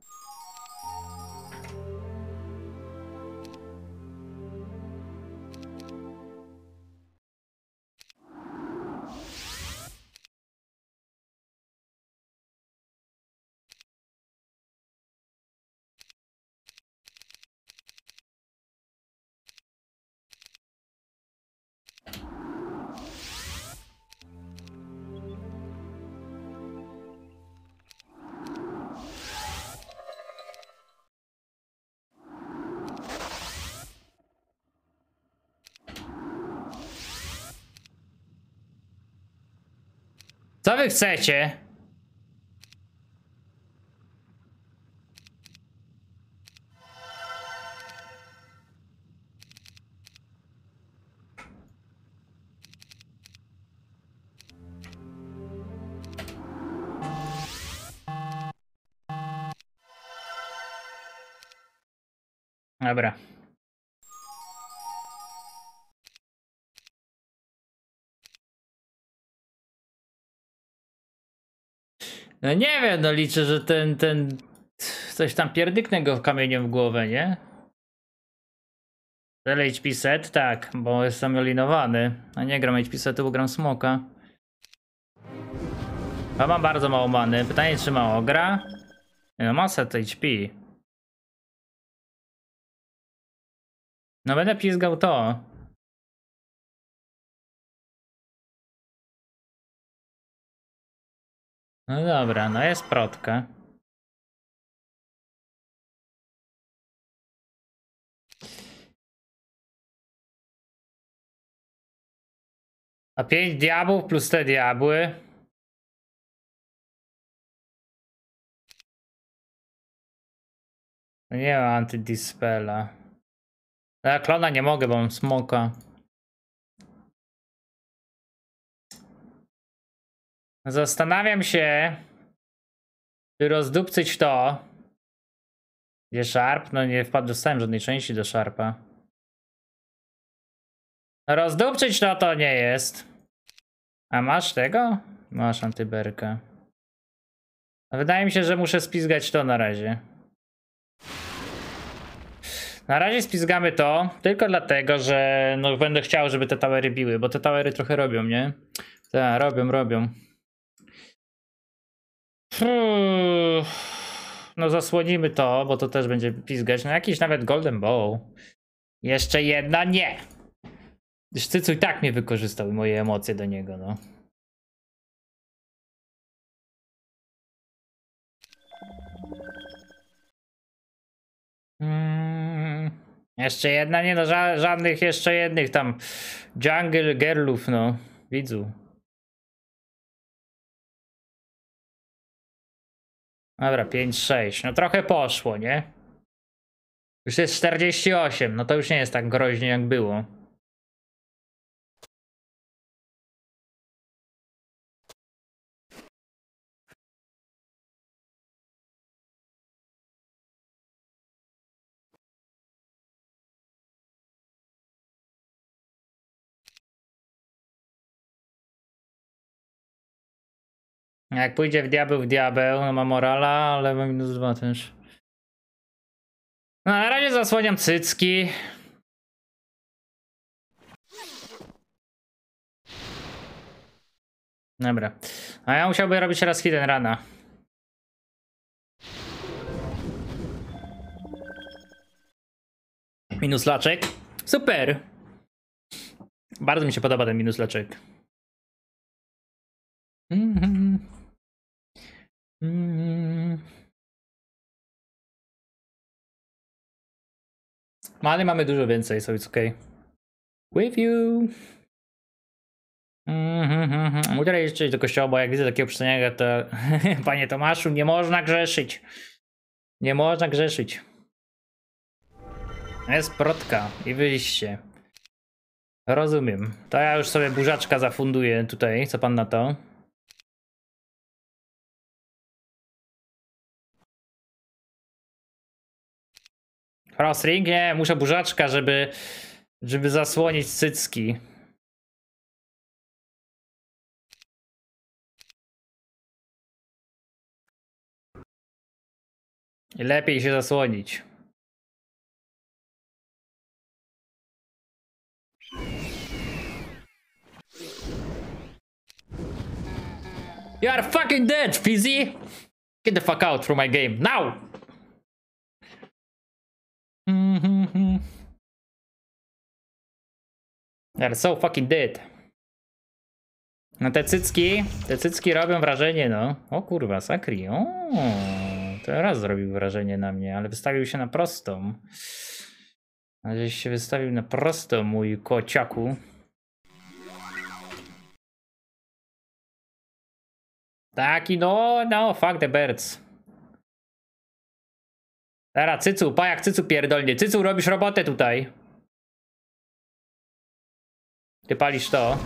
Wy chcecie? Dobra. No nie wiem, no liczę, że ten, ten, coś tam pierdyknę go kamieniem w głowę, nie? Ten HP set, tak, bo jestem elinowany. A nie gram HP setu, bo gram smoka. A mam bardzo mało many. Pytanie, czy mało gra? No ma set HP. No będę pizgał to. No dobra, no jest protka. A pięć diabłów plus te diabły. Nie ma antydispela. Ja klona nie mogę, bo mam smoka. Zastanawiam się, czy rozdupcyć to. Gdzie Sharp? No nie wpadł, dostałem żadnej części do Sharpa. Rozdupczyć to to nie jest. A masz tego? Masz antyberkę. No Wydaje mi się, że muszę spizgać to na razie. Na razie spizgamy to, tylko dlatego, że no będę chciał, żeby te towery biły, bo te towery trochę robią, nie? Tak, robią, robią. Hmm. No zasłonimy to, bo to też będzie pizgać. No jakiś nawet Golden Bow. Jeszcze jedna nie. Sztycu i tak mnie wykorzystał i moje emocje do niego, no. Mm, jeszcze jedna, nie no, ża żadnych jeszcze jednych tam jungle girlów, no, widzu. Dobra, 5-6, no trochę poszło, nie? Już jest 48, no to już nie jest tak groźnie jak było. Jak pójdzie w diabeł, w diabeł, no ma morala, ale ma minus dwa też. No na razie zasłaniam cycki. Dobra. A ja musiałbym robić raz hidden rana. Minus laczek. Super. Bardzo mi się podoba ten minus laczek. Mhm. Mhm. Many mamy dużo więcej, so it's okay. With you. Mhm. Muszę jeszcze iść do kościoła, bo jak widzę takiego przystojniego, to [LAUGHS] panie Tomaszu, nie można grzeszyć. Nie można grzeszyć. Jest protka i wyjście. Rozumiem. To ja już sobie burzaczka zafunduję tutaj. Co pan na to? Crossring? Nie, muszę burzaczka, żeby, żeby zasłonić cycki. Lepiej się zasłonić. You are fucking dead, Fizzy! Get the fuck out from my game, now! Mm-hmm. They're so fucking dead. No te cycki, te cycki robią wrażenie, no. O kurwa, Sakri. O, teraz zrobił wrażenie na mnie, ale wystawił się na prostą. A żeś się wystawił na prostą, mój kociaku. Taki, no, no, fuck the birds. Teraz cycu, pajak cycu pierdolnie. Cycu, robisz robotę tutaj. Ty palisz to.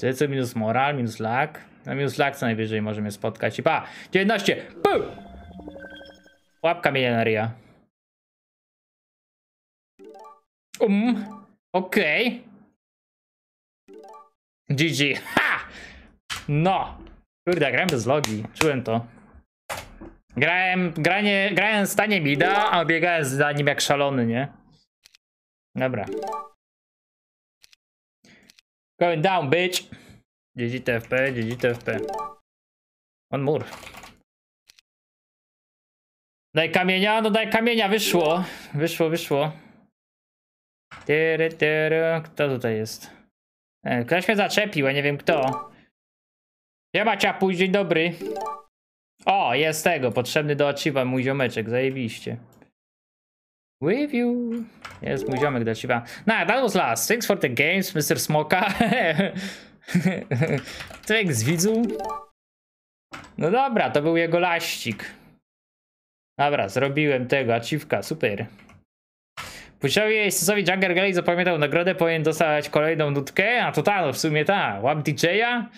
Cycu minus moral, minus lag. Na minus lag co najwyżej może mnie spotkać. I pa! 19! Pum! Łapka milionaria. Um. Okej. Okay. GG. Ha! No. Kurde, grałem bez logi. Czułem to. Grałem, granie, grałem stanie mida, a biegałem za nim jak szalony, nie? Dobra. Going down, bitch. GG TFP, GG TFP. One more. Daj kamienia, no daj kamienia, wyszło. Wyszło, wyszło. Tyry, tyry. Kto tutaj jest? E, Ktoś mnie zaczepił, a nie wiem kto. Siema ciapuś, dzień dobry. O, jest tego, potrzebny do Achieva mój ziomeczek, zajebiście. With you. Jest mój ziomek do Achieva. Nah, that was last. Thanks for the games, Mr. Smoka. [LAUGHS] Thanks, widzu. No dobra, to był jego laścik. Dobra, zrobiłem tego, achievka, super. Puściowi Jezusowi Jungle Galley zapamiętał nagrodę, powinien dostać kolejną nutkę, a to ta, no w sumie ta, łap DJ-a?